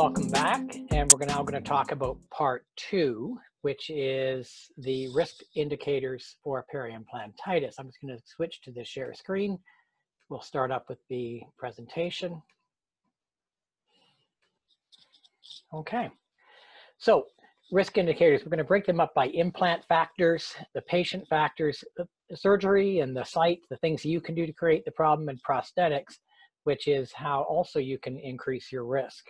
Welcome back, and we're now going to talk about part two, which is the risk indicators for periimplantitis. I'm just going to switch to the share screen. We'll start up with the presentation. Okay, so risk indicators, we're going to break them up by implant factors, the patient factors, the surgery and the site, the things you can do to create the problem, and prosthetics, which is how also you can increase your risk.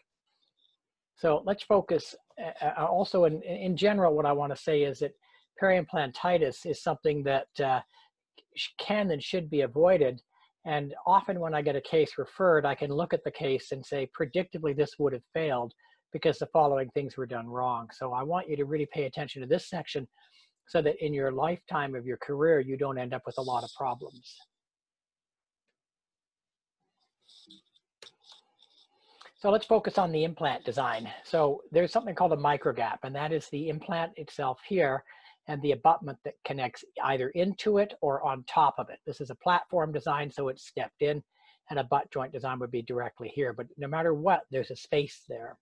So let's focus uh, uh also in, in general, what I want to say is that periimplantitis is something that uh, can and should be avoided. And often when I get a case referred, I can look at the case and say, predictably, this would have failed because the following things were done wrong. So I want you to really pay attention to this section so that in your lifetime of your career, you don't end up with a lot of problems. So let's focus on the implant design. So there's something called a microgap, and that is the implant itself here and the abutment that connects either into it or on top of it. This is a platform design, so it's stepped in, and a butt joint design would be directly here. But no matter what, there's a space there.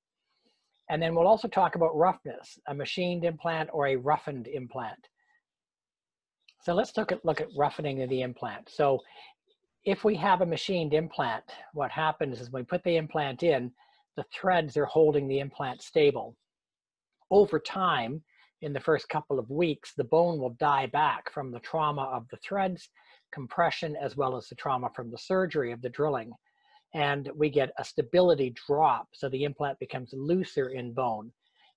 And then we'll also talk about roughness, a machined implant or a roughened implant. So let's look at, look at roughening of the implant. So if we have a machined implant, what happens is when we put the implant in, the threads are holding the implant stable. Over time, in the first couple of weeks, the bone will die back from the trauma of the threads, compression, as well as the trauma from the surgery of the drilling and we get a stability drop. So the implant becomes looser in bone.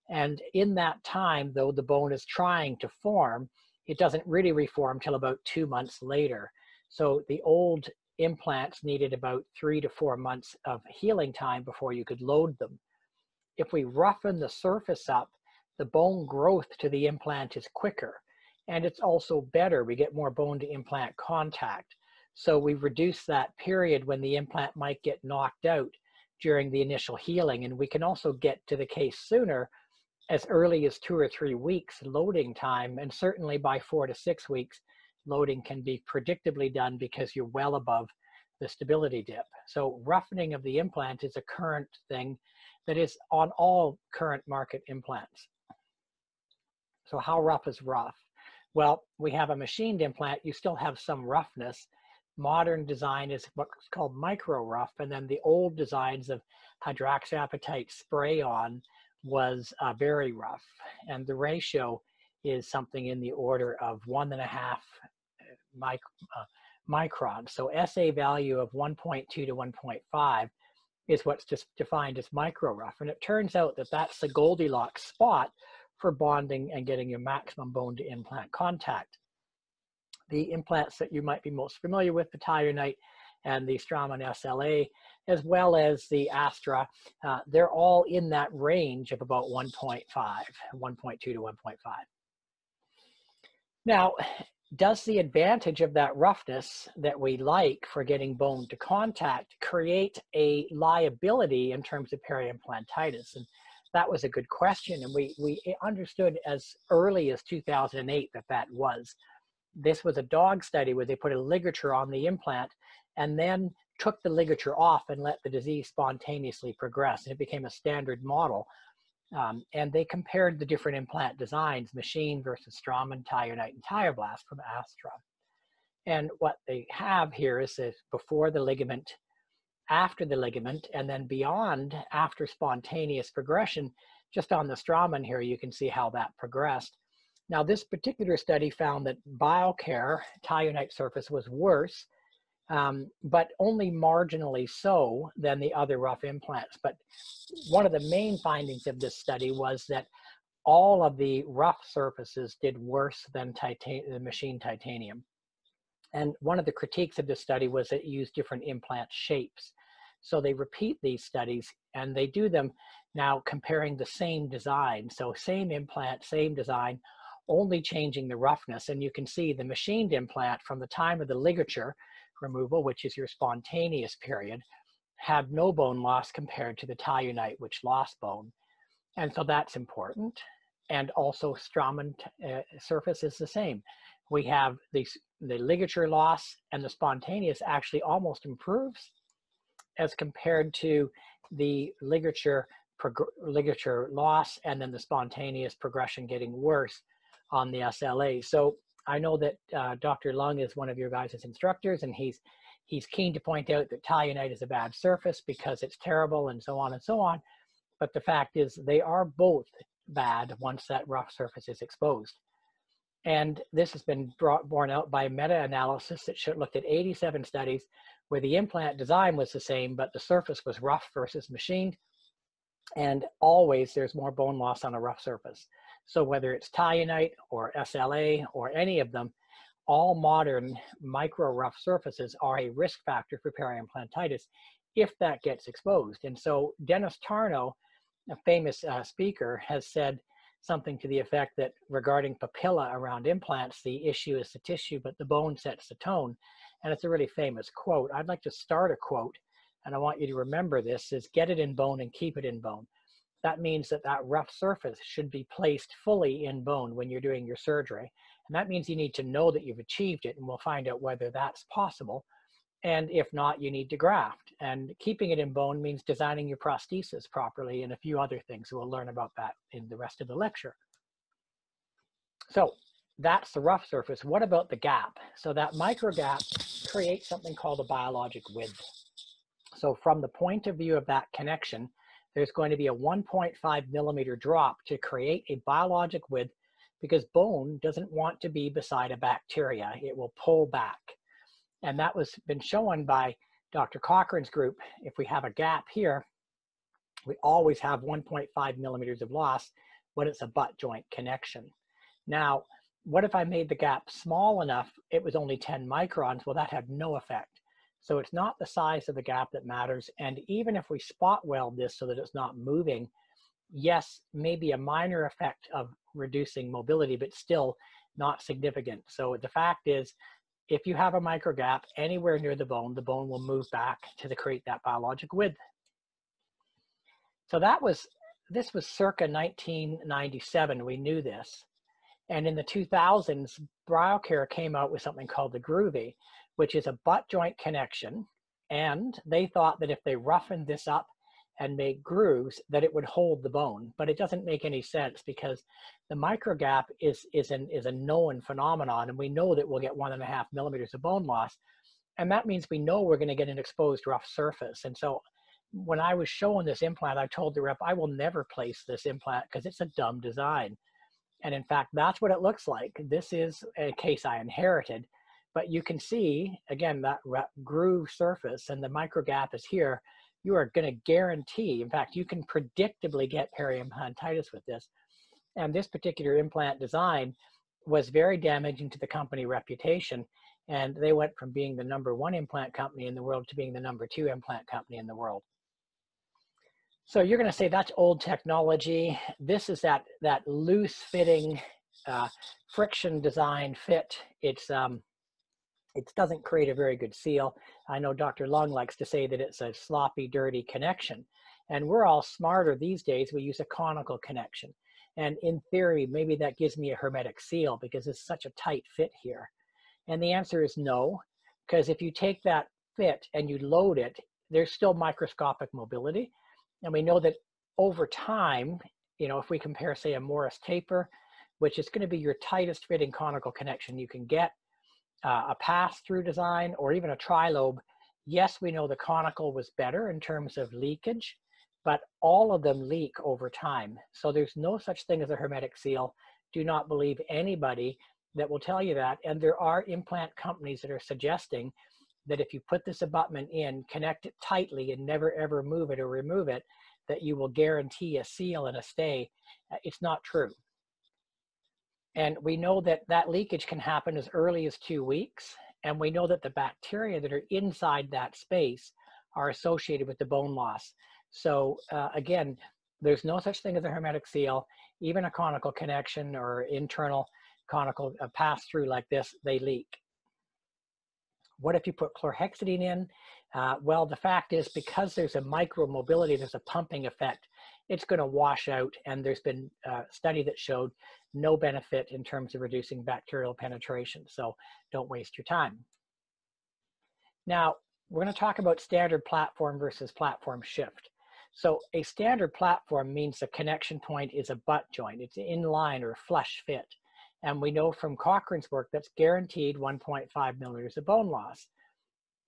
And in that time, though the bone is trying to form, it doesn't really reform till about two months later. So the old implants needed about three to four months of healing time before you could load them. If we roughen the surface up, the bone growth to the implant is quicker. And it's also better. We get more bone to implant contact. So we reduce that period when the implant might get knocked out during the initial healing. And we can also get to the case sooner as early as two or three weeks loading time. And certainly by four to six weeks, loading can be predictably done because you're well above the stability dip. So roughening of the implant is a current thing that is on all current market implants. So how rough is rough? Well, we have a machined implant, you still have some roughness, modern design is what's called micro rough, and then the old designs of hydroxyapatite spray on was uh, very rough. And the ratio is something in the order of one and a half uh, mic uh, microns. So SA value of 1.2 to 1.5 is what's just defined as micro rough. And it turns out that that's the Goldilocks spot for bonding and getting your maximum bone to implant contact the implants that you might be most familiar with, the TiUnite and the Straumann SLA, as well as the Astra, uh, they're all in that range of about 1.5, 1.2 to 1.5. Now, does the advantage of that roughness that we like for getting bone to contact create a liability in terms of periimplantitis? And that was a good question. And we, we eh, understood as early as 2008 that that was this was a dog study where they put a ligature on the implant and then took the ligature off and let the disease spontaneously progress. And it became a standard model. Um, and they compared the different implant designs, machine versus Straumann, TiUnite, and TiOblast from Astra. And what they have here is this before the ligament, after the ligament, and then beyond after spontaneous progression. Just on the Straumann here, you can see how that progressed. Now, this particular study found that BioCare TiUnite surface was worse, um, but only marginally so than the other rough implants. But one of the main findings of this study was that all of the rough surfaces did worse than the machine titanium. And one of the critiques of this study was that it used different implant shapes. So they repeat these studies and they do them now comparing the same design. So same implant, same design, only changing the roughness. And you can see the machined implant from the time of the ligature removal, which is your spontaneous period, had no bone loss compared to the TiUnite, which lost bone. And so that's important. And also Straumann uh, surface is the same. We have the, the ligature loss and the spontaneous actually almost improves as compared to the ligature ligature loss and then the spontaneous progression getting worse on the SLA. So I know that uh, Dr. Lung is one of your guys' instructors and he's he's keen to point out that TiUnite is a bad surface because it's terrible and so on and so on. But the fact is they are both bad once that rough surface is exposed. And this has been brought, borne out by meta-analysis that looked at 87 studies where the implant design was the same, but the surface was rough versus machined. And always there's more bone loss on a rough surface. So whether it's TiUnite or SLA or any of them, all modern micro rough surfaces are a risk factor for periimplantitis if that gets exposed. And so Dennis Tarnow, a famous uh, speaker, has said something to the effect that regarding papilla around implants, the issue is the tissue, but the bone sets the tone. And it's a really famous quote. I'd like to start a quote, and I want you to remember this, is get it in bone and keep it in bone. That means that that rough surface should be placed fully in bone when you're doing your surgery. And that means you need to know that you've achieved it, and we'll find out whether that's possible. And if not, you need to graft. And keeping it in bone means designing your prosthesis properly and a few other things. We'll learn about that in the rest of the lecture. So that's the rough surface. What about the gap? So that micro gap creates something called a biologic width. So from the point of view of that connection, there's going to be a 1.5 millimeter drop to create a biologic width because bone doesn't want to be beside a bacteria. It will pull back. And that was been shown by Dr. Cochran's group. If we have a gap here, we always have 1.5 millimeters of loss when it's a butt joint connection. Now, what if I made the gap small enough, it was only 10 microns? Well, that had no effect. So it's not the size of the gap that matters. And even if we spot weld this so that it's not moving, yes, maybe a minor effect of reducing mobility, but still not significant. So the fact is, if you have a micro gap anywhere near the bone, the bone will move back to create that biologic width. So that was, this was circa 1997, we knew this. And in the 2000s, BioCare came out with something called the Groovy, which is a butt joint connection. And they thought that if they roughened this up and make grooves that it would hold the bone. But it doesn't make any sense because the microgap is is an is a known phenomenon and we know that we'll get one and a half millimeters of bone loss. And that means we know we're going to get an exposed rough surface. And so when i was showing this implant i told the rep i will never place this implant because it's a dumb design. And in fact that's what it looks like. This is a case i inherited but you can see again that groove surface and the microgap is here you are going to guarantee, in fact, you can predictably get periimplantitis with this. And this particular implant design was very damaging to the company reputation. And they went from being the number one implant company in the world to being the number two implant company in the world. So you're going to say that's old technology. This is that that loose fitting, uh, friction design fit. It's um, it doesn't create a very good seal. I know Dr. Lung likes to say that it's a sloppy, dirty connection. And we're all smarter these days. We use a conical connection. And in theory, maybe that gives me a hermetic seal because it's such a tight fit here. And the answer is no, because if you take that fit and you load it, there's still microscopic mobility. And we know that over time, you know, if we compare, say, a Morse taper, which is going to be your tightest fitting conical connection you can get, uh, a pass-through design or even a trilobe, yes, we know the conical was better in terms of leakage, but all of them leak over time. So there's no such thing as a hermetic seal. Do not believe anybody that will tell you that. And there are implant companies that are suggesting that if you put this abutment in, connect it tightly and never ever move it or remove it, that you will guarantee a seal and a stay. Uh, it's not true. And we know that that leakage can happen as early as two weeks. And we know that the bacteria that are inside that space are associated with the bone loss. So uh, again, there's no such thing as a hermetic seal, even a conical connection or internal conical uh, pass through like this, they leak. What if you put chlorhexidine in? Uh, well, the fact is because there's a micro mobility, there's a pumping effect, it's going to wash out. And there's been a uh, study that showed no benefit in terms of reducing bacterial penetration. So don't waste your time. Now, we're going to talk about standard platform versus platform shift. So a standard platform means the connection point is a butt joint. It's in line or flush fit. And we know from Cochran's work that's guaranteed 1.5 millimeters of bone loss.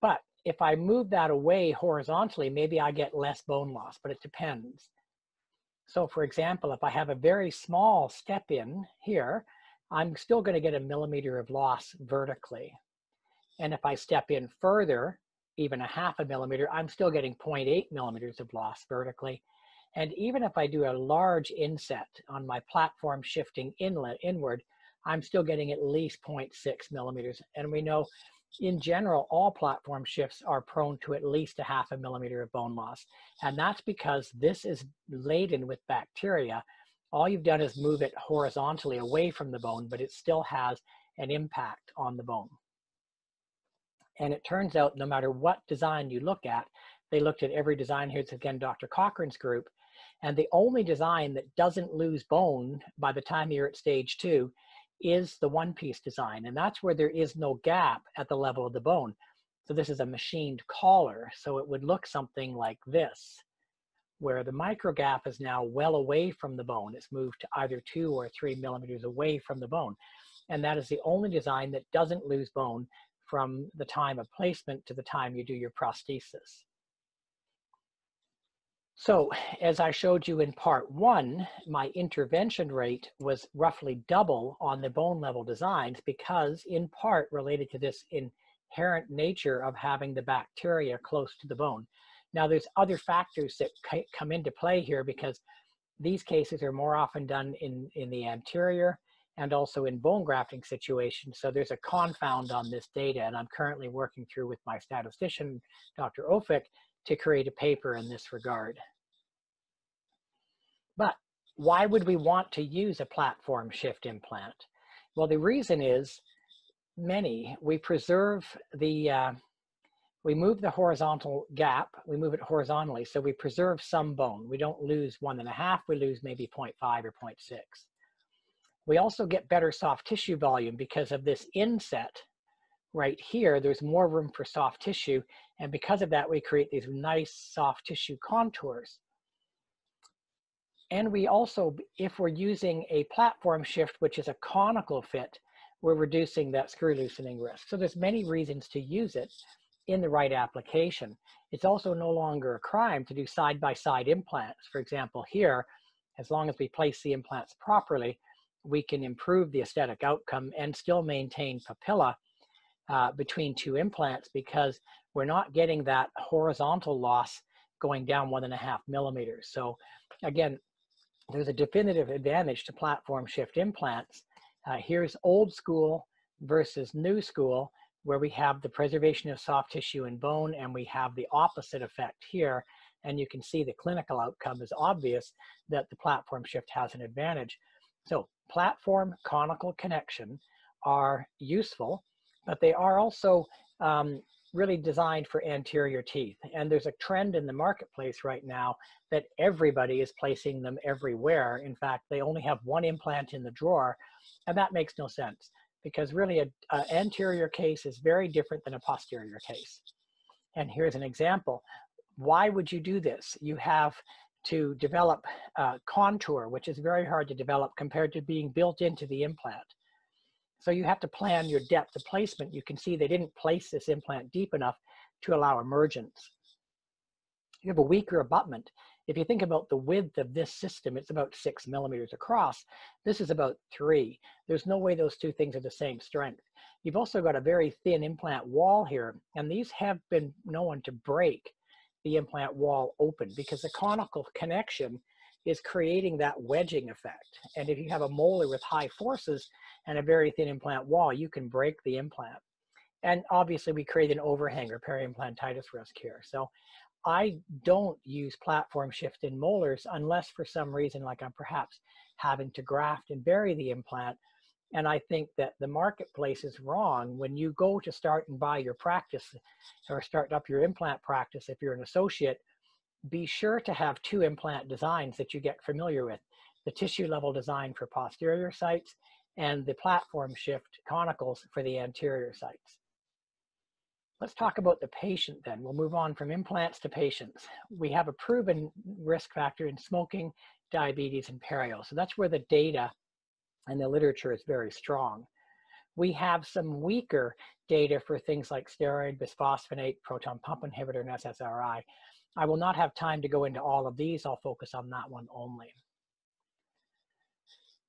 But if I move that away horizontally, maybe I get less bone loss, but it depends. So for example, if I have a very small step in here, I'm still gonna get a millimeter of loss vertically. And if I step in further, even a half a millimeter, I'm still getting 0.8 millimeters of loss vertically. And even if I do a large inset on my platform shifting inlet inward, I'm still getting at least 0.6 millimeters. And we know in general, all platform shifts are prone to at least a half a millimeter of bone loss. And that's because this is laden with bacteria. All you've done is move it horizontally away from the bone, but it still has an impact on the bone. And it turns out no matter what design you look at, they looked at every design. Here's again Dr. Cochran's group. And the only design that doesn't lose bone by the time you're at stage two is the one piece design. And that's where there is no gap at the level of the bone. So this is a machined collar. So it would look something like this, where the micro gap is now well away from the bone. It's moved to either two or three millimeters away from the bone. And that is the only design that doesn't lose bone from the time of placement to the time you do your prosthesis. So as I showed you in part one, my intervention rate was roughly double on the bone level designs because in part related to this inherent nature of having the bacteria close to the bone. Now there's other factors that come into play here because these cases are more often done in, in the anterior and also in bone grafting situations. So there's a confound on this data and I'm currently working through with my statistician, Dr. Ofik, to create a paper in this regard. But why would we want to use a platform shift implant? Well, the reason is many. We preserve the, uh, we move the horizontal gap, we move it horizontally, so we preserve some bone. We don't lose one and a half, we lose maybe 0.5 or 0.6. We also get better soft tissue volume because of this inset right here, there's more room for soft tissue. And because of that, we create these nice soft tissue contours. And we also, if we're using a platform shift, which is a conical fit, we're reducing that screw loosening risk. So there's many reasons to use it in the right application. It's also no longer a crime to do side-by-side -side implants. For example, here, as long as we place the implants properly, we can improve the aesthetic outcome and still maintain papilla uh, between two implants because we're not getting that horizontal loss going down one and a half millimeters. So again, there's a definitive advantage to platform shift implants. Uh, here's old school versus new school where we have the preservation of soft tissue and bone and we have the opposite effect here. And you can see the clinical outcome is obvious that the platform shift has an advantage. So platform conical connection are useful, but they are also um, really designed for anterior teeth. And there's a trend in the marketplace right now that everybody is placing them everywhere. In fact, they only have one implant in the drawer, and that makes no sense because really an anterior case is very different than a posterior case. And here's an example. Why would you do this? You have to develop uh, contour, which is very hard to develop compared to being built into the implant. So you have to plan your depth of placement. You can see they didn't place this implant deep enough to allow emergence. You have a weaker abutment. If you think about the width of this system, it's about six millimeters across. This is about three. There's no way those two things are the same strength. You've also got a very thin implant wall here, and these have been known to break the implant wall open because the conical connection is creating that wedging effect. And if you have a molar with high forces and a very thin implant wall, you can break the implant. And obviously we create an overhang or periimplantitis risk here. So I don't use platform shift in molars unless for some reason, like I'm perhaps having to graft and bury the implant and I think that the marketplace is wrong when you go to start and buy your practice or start up your implant practice. If you're an associate, be sure to have two implant designs that you get familiar with the tissue level design for posterior sites and the platform shift conicals for the anterior sites. Let's talk about the patient then. We'll move on from implants to patients. We have a proven risk factor in smoking, diabetes, and perio. So that's where the data and the literature is very strong. We have some weaker data for things like steroid, bisphosphonate, proton pump inhibitor, and SSRI. I will not have time to go into all of these. I'll focus on that one only.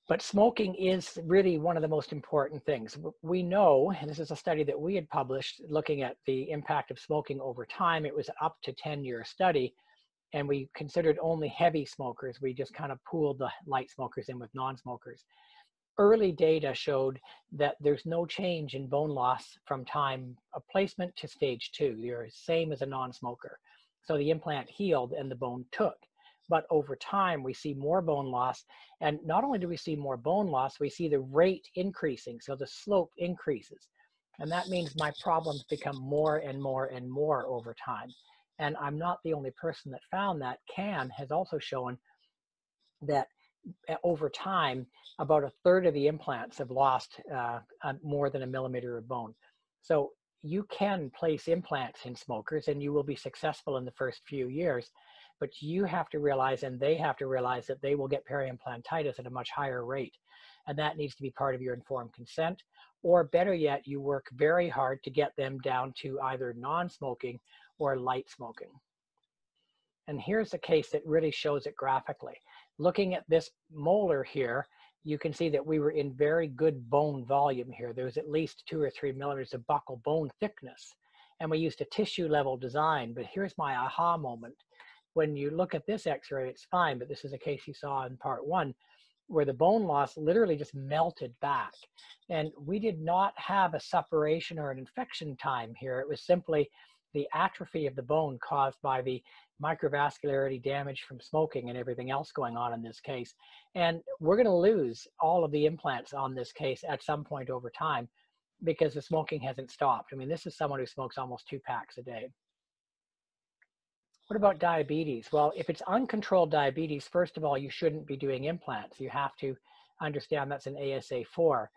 But smoking is really one of the most important things. We know, and this is a study that we had published looking at the impact of smoking over time. It was up to 10 year study, and we considered only heavy smokers. We just kind of pooled the light smokers in with non smokers. Early data showed that there's no change in bone loss from time of placement to stage two. You're the same as a non smoker. So the implant healed and the bone took but over time we see more bone loss. And not only do we see more bone loss, we see the rate increasing. So the slope increases. And that means my problems become more and more and more over time. And I'm not the only person that found that. CAN has also shown that eh, over time, about a third of the implants have lost uh, more than a millimeter of bone. So you can place implants in smokers and you will be successful in the first few years but you have to realize and they have to realize that they will get periimplantitis at a much higher rate. And that needs to be part of your informed consent. Or better yet, you work very hard to get them down to either non smoking or light smoking. And here's a case that really shows it graphically. Looking at this molar here, you can see that we were in very good bone volume here. There was at least two or three millimeters of buccal bone thickness. And we used a tissue level design, but here's my aha moment when you look at this x-ray, it's fine, but this is a case you saw in part one where the bone loss literally just melted back. And we did not have a separation or an infection time here. It was simply the atrophy of the bone caused by the microvascularity damage from smoking and everything else going on in this case. And we're going to lose all of the implants on this case at some point over time because the smoking hasn't stopped. I mean, this is someone who smokes almost two packs a day. What about diabetes? Well, if it's uncontrolled diabetes, first of all, you shouldn't be doing implants. You have to understand that's an ASA4.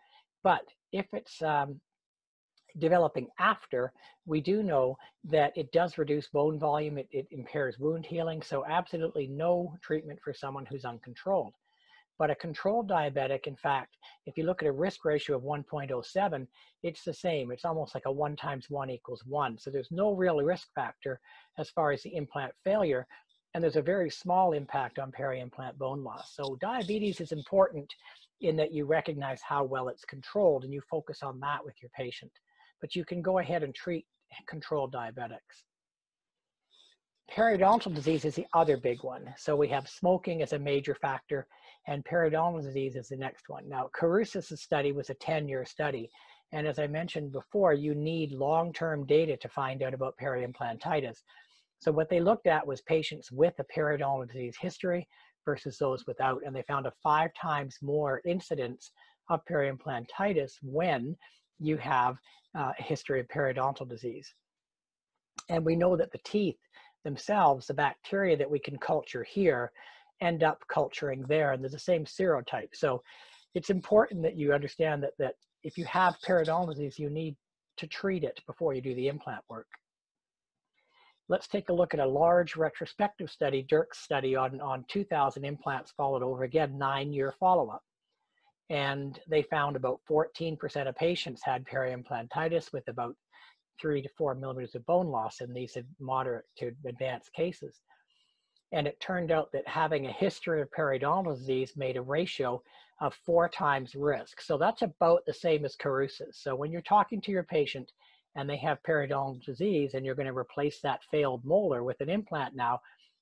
But if it's um, developing after, we do know that it does reduce bone volume, it, it impairs wound healing, so absolutely no treatment for someone who's uncontrolled. But a controlled diabetic, in fact, if you look at a risk ratio of 1.07, it's the same. It's almost like a 1 times 1 equals 1. So there's no real risk factor as far as the implant failure. And there's a very small impact on peri-implant bone loss. So diabetes is important in that you recognize how well it's controlled and you focus on that with your patient. But you can go ahead and treat controlled diabetics. Periodontal disease is the other big one. So we have smoking as a major factor and periodontal disease is the next one. Now, Karoussis' study was a 10-year study. And as I mentioned before, you need long-term data to find out about periimplantitis. So what they looked at was patients with a periodontal disease history versus those without, and they found a five times more incidence of periimplantitis when you have uh, a history of periodontal disease. And we know that the teeth themselves, the bacteria that we can culture here, end up culturing there, and there's the same serotype. So it's important that you understand that, that if you have periodontal disease, you need to treat it before you do the implant work. Let's take a look at a large retrospective study, Derks' study on, on 2,000 implants followed over again, nine-year follow-up. And they found about 14% of patients had periimplantitis with about three to four millimeters of bone loss in these moderate to advanced cases. And it turned out that having a history of periodontal disease made a ratio of four times risk. So that's about the same as Karoussis. So when you're talking to your patient and they have periodontal disease and you're going to replace that failed molar with an implant now,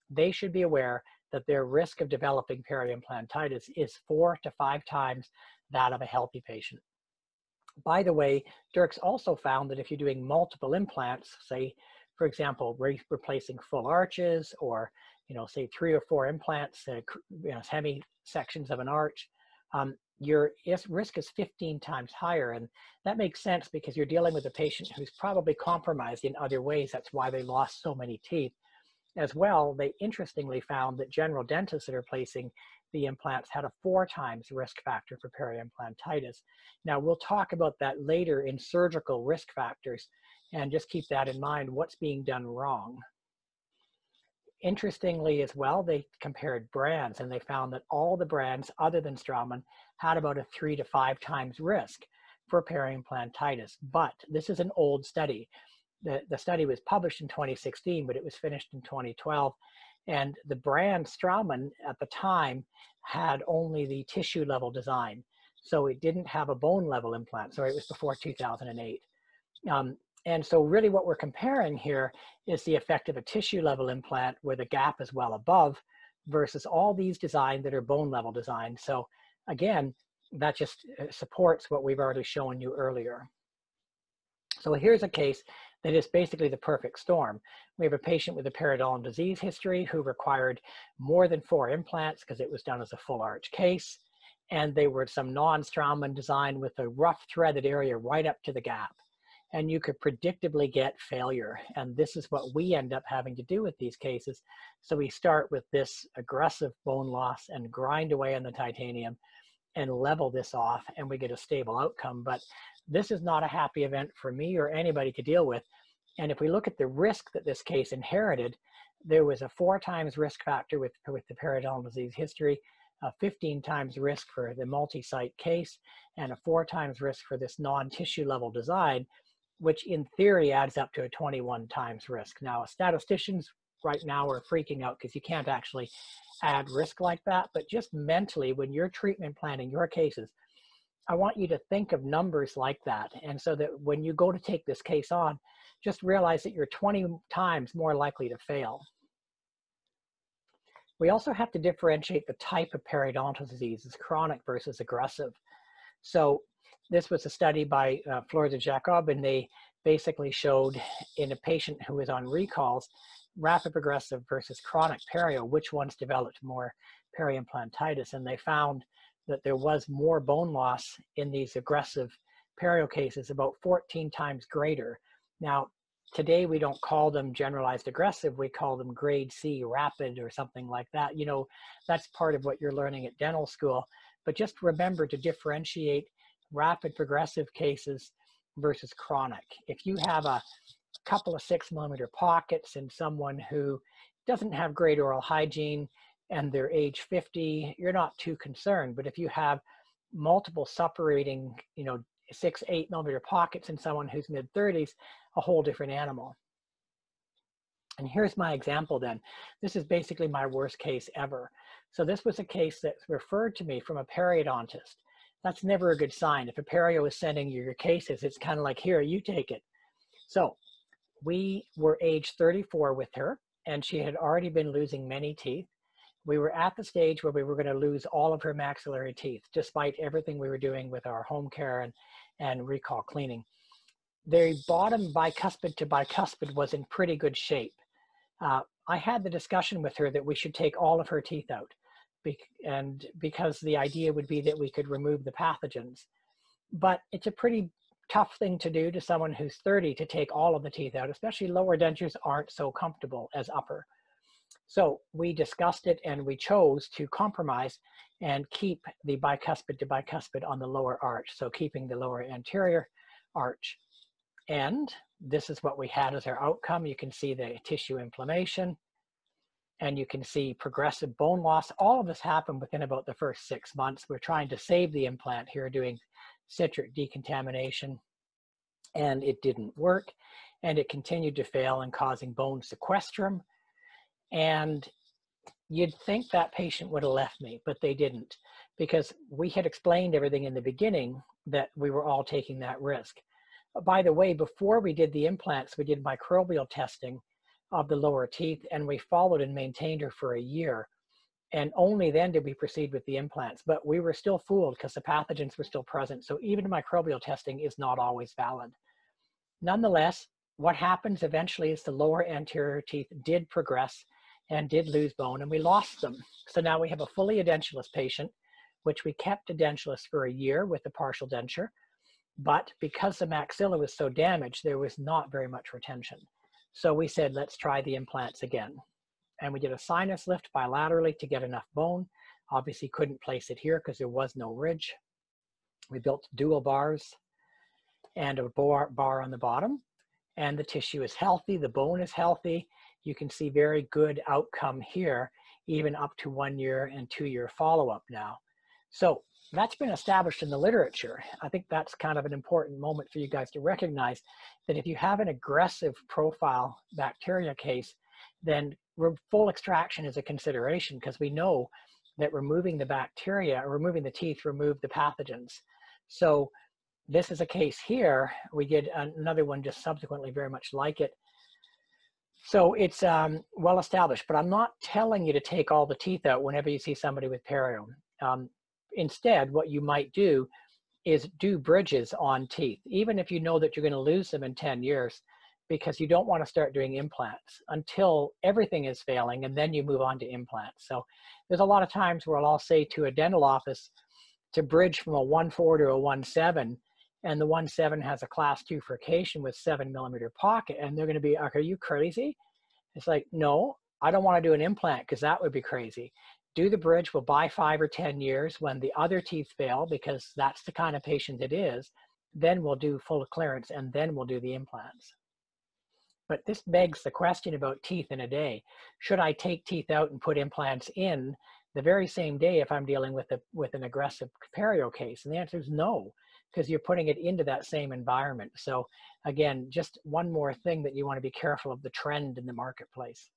they should be aware that their risk of developing periimplantitis is four to five times that of a healthy patient. By the way, Derks also found that if you're doing multiple implants, say, for example, re replacing full arches or you know, say three or four implants, uh, you know, hemi sections of an arch, um, your risk is 15 times higher. And that makes sense because you're dealing with a patient who's probably compromised in other ways. That's why they lost so many teeth. As well, they interestingly found that general dentists that are placing the implants had a four times risk factor for periimplantitis. Now, we'll talk about that later in surgical risk factors And just keep that in mind, what's being done wrong. Interestingly as well, they compared brands and they found that all the brands other than Straumann had about a three to five times risk for periimplantitis. But this is an old study. The, the study was published in 2016, but it was finished in 2012. And the brand Straumann at the time had only the tissue level design. So it didn't have a bone level implant. Sorry, it was before 2008. Um, and so really what we're comparing here is the effect of a tissue level implant where the gap is well above versus all these designs that are bone level design. So again, that just uh, supports what we've already shown you earlier. So here's a case that is basically the perfect storm. We have a patient with a periodontal disease history who required more than four implants because it was done as a full arch case. And they were some non-Straumann design with a rough threaded area right up to the gap. And you could predictably get failure. And this is what we end up having to do with these cases. So we start with this aggressive bone loss and grind away on the titanium and level this off and we get a stable outcome. But this is not a happy event for me or anybody to deal with. And if we look at the risk that this case inherited, there was a four times risk factor with, with the periodontal disease history, a 15 times risk for the multi-site case, and a four times risk for this non-tissue level design, which in theory adds up to a 21 times risk. Now, statisticians right now are freaking out because you can't actually add risk like that, but just mentally, when you're treatment planning your cases, I want you to think of numbers like that. And so that when you go to take this case on, just realize that you're 20 times more likely to fail. We also have to differentiate the type of periodontal disease as chronic versus aggressive. So this was a study by uh, Florida Jacob, and they basically showed in a patient who was on recalls, rapid progressive versus chronic perio, which ones developed more periimplantitis. And they found that there was more bone loss in these aggressive perio cases, about 14 times greater. Now, today we don't call them generalized aggressive, we call them grade C rapid or something like that. You know, that's part of what you're learning at dental school. But just remember to differentiate rapid progressive cases versus chronic. If you have a couple of six millimeter pockets in someone who doesn't have great oral hygiene, and they're age 50, you're not too concerned. But if you have multiple separating, you know, six, eight millimeter pockets in someone who's mid 30s, a whole different animal. And here's my example then. This is basically my worst case ever. So this was a case that's referred to me from a periodontist. That's never a good sign. If a perio is sending you your cases, it's kind of like, here, you take it. So we were age 34 with her, and she had already been losing many teeth we were at the stage where we were going to lose all of her maxillary teeth, despite everything we were doing with our home care and, and recall cleaning. The bottom bicuspid to bicuspid was in pretty good shape. Uh, I had the discussion with her that we should take all of her teeth out, be and because the idea would be that we could remove the pathogens. But it's a pretty tough thing to do to someone who's 30 to take all of the teeth out, especially lower dentures aren't so comfortable as upper. So we discussed it and we chose to compromise and keep the bicuspid to bicuspid on the lower arch. So keeping the lower anterior arch. And this is what we had as our outcome. You can see the tissue inflammation and you can see progressive bone loss. All of this happened within about the first six months. We're trying to save the implant here doing citric decontamination and it didn't work and it continued to fail and causing bone sequestrum and you'd think that patient would have left me, but they didn't because we had explained everything in the beginning that we were all taking that risk. Uh, by the way, before we did the implants, we did microbial testing of the lower teeth and we followed and maintained her for a year. And only then did we proceed with the implants. But we were still fooled because the pathogens were still present. So even microbial testing is not always valid. Nonetheless, what happens eventually is the lower anterior teeth did progress and did lose bone and we lost them. So now we have a fully edentulous patient, which we kept edentulous for a year with a partial denture. But because the maxilla was so damaged, there was not very much retention. So we said, let's try the implants again. And we did a sinus lift bilaterally to get enough bone. Obviously couldn't place it here because there was no ridge. We built dual bars and a bar, bar on the bottom. and the tissue is healthy, the bone is healthy. You can see very good outcome here, even up to one year and two year follow-up now. So that's been established in the literature. I think that's kind of an important moment for you guys to recognize that if you have an aggressive profile bacteria case, then full extraction is a consideration because we know that removing the bacteria or removing the teeth remove the pathogens. So this is a case here. We did another one just subsequently very much like it. So it's um, well established, but I'm not telling you to take all the teeth out whenever you see somebody with perio. Um, instead, what you might do is do bridges on teeth, even if you know that you're going to lose them in 10 years, because you don't want to start doing implants until everything is failing and then you move on to implants. So there's a lot of times where I'll say to a dental office to bridge from a 1.4 to a 1.7 and the 1.7 has a class two furcation with seven millimeter pocket and they're going to be, like, are you crazy? It's like, no, I don't want to do an implant because that would be crazy. Do the bridge, we'll buy five or 10 years when the other teeth fail because that's the kind of patient it is. Then we'll do full clearance and then we'll do the implants. But this begs the question about teeth in a day. Should I take teeth out and put implants in the very same day if I'm dealing with a with an aggressive perio case? And the answer is no, because you're putting it into that same environment. So again, just one more thing that you want to be careful of the trend in the marketplace.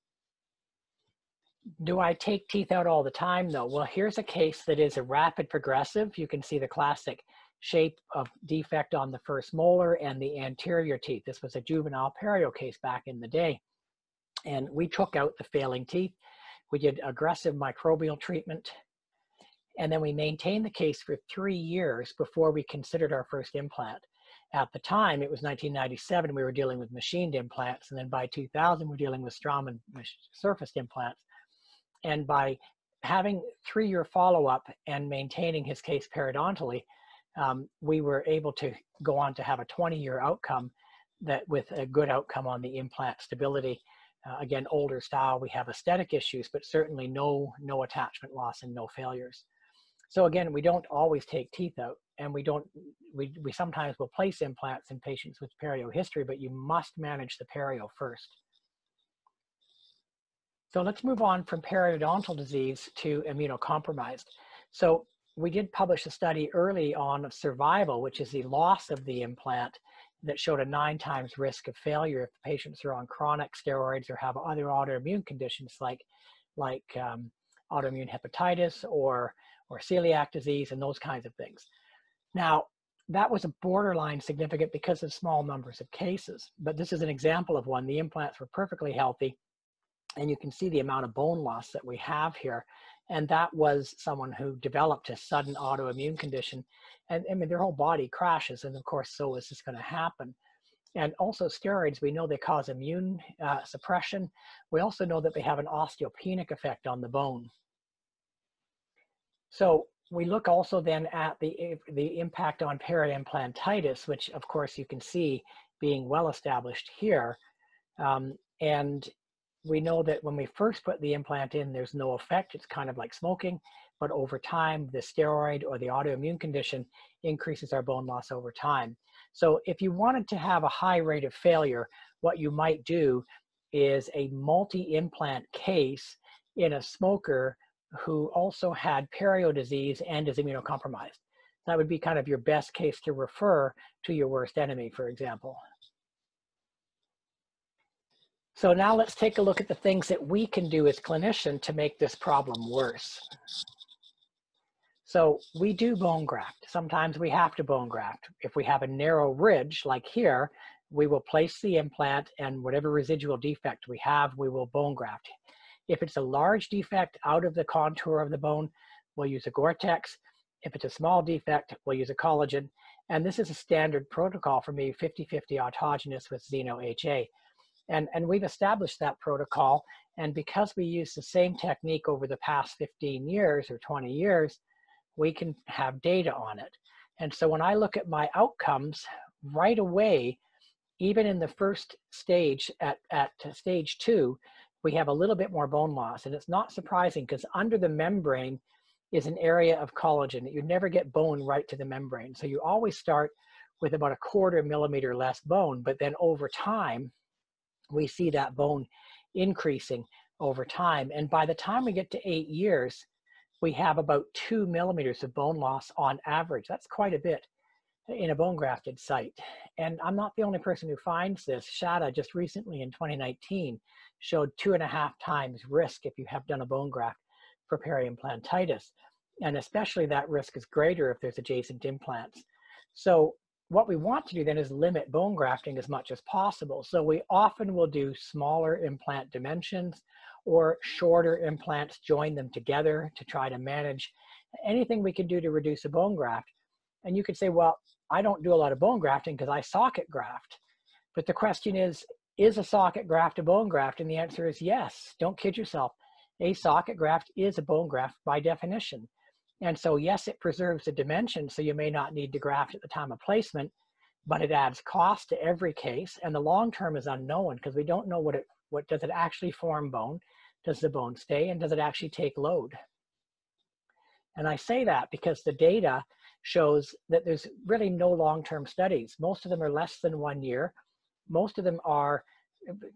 Do I take teeth out all the time though? Well, here's a case that is a rapid progressive. You can see the classic shape of defect on the first molar and the anterior teeth. This was a juvenile perio case back in the day. And we took out the failing teeth. We did aggressive microbial treatment. And then we maintained the case for three years before we considered our first implant. At the time, it was 1997, we were dealing with machined implants. And then by 2000, we're dealing with Straumann surfaced implants. And by having three-year follow-up and maintaining his case periodontally, um, we were able to go on to have a 20 year outcome that with a good outcome on the implant stability. Uh, again, older style, we have aesthetic issues, but certainly no, no attachment loss and no failures. So again, we don't always take teeth out and we don't, we, we sometimes will place implants in patients with perio history, but you must manage the perio first. So let's move on from periodontal disease to immunocompromised. So we did publish a study early on of survival, which is the loss of the implant that showed a nine times risk of failure if patients are on chronic steroids or have other autoimmune conditions like, like um, autoimmune hepatitis or, or celiac disease and those kinds of things. Now, that was a borderline significant because of small numbers of cases, but this is an example of one. The implants were perfectly healthy, and you can see the amount of bone loss that we have here and that was someone who developed a sudden autoimmune condition and i mean their whole body crashes and of course so is this going to happen and also steroids we know they cause immune uh, suppression we also know that they have an osteopenic effect on the bone so we look also then at the the impact on periimplantitis which of course you can see being well established here um, and we know that when we first put the implant in, there's no effect. It's kind of like smoking, but over time, the steroid or the autoimmune condition increases our bone loss over time. So if you wanted to have a high rate of failure, what you might do is a multi-implant case in a smoker who also had perio disease and is immunocompromised. That would be kind of your best case to refer to your worst enemy, for example. So now let's take a look at the things that we can do as clinician to make this problem worse. So we do bone graft. Sometimes we have to bone graft. If we have a narrow ridge like here, we will place the implant and whatever residual defect we have, we will bone graft. If it's a large defect out of the contour of the bone, we'll use a Gore-Tex. If it's a small defect, we'll use a collagen. And this is a standard protocol for me, 50-50 autogenous with Xeno HA. And, and we've established that protocol. And because we use the same technique over the past 15 years or 20 years, we can have data on it. And so when I look at my outcomes right away, even in the first stage at, at stage two, we have a little bit more bone loss. And it's not surprising because under the membrane is an area of collagen. You never get bone right to the membrane. So you always start with about a quarter millimeter less bone. But then over time, we see that bone increasing over time. And by the time we get to eight years, we have about two millimeters of bone loss on average. That's quite a bit in a bone grafted site. And I'm not the only person who finds this. Shada just recently in 2019 showed two and a half times risk if you have done a bone graft for periimplantitis. And especially that risk is greater if there's adjacent implants. So what we want to do then is limit bone grafting as much as possible. So we often will do smaller implant dimensions or shorter implants, join them together to try to manage anything we can do to reduce a bone graft. And you could say, well, I don't do a lot of bone grafting because I socket graft. But the question is, is a socket graft a bone graft? And the answer is yes. Don't kid yourself. A socket graft is a bone graft by definition. And so, yes, it preserves the dimension, so you may not need to graft at the time of placement, but it adds cost to every case. And the long term is unknown because we don't know what it what does it actually form bone? Does the bone stay and does it actually take load? And I say that because the data shows that there's really no long-term studies. Most of them are less than one year. Most of them are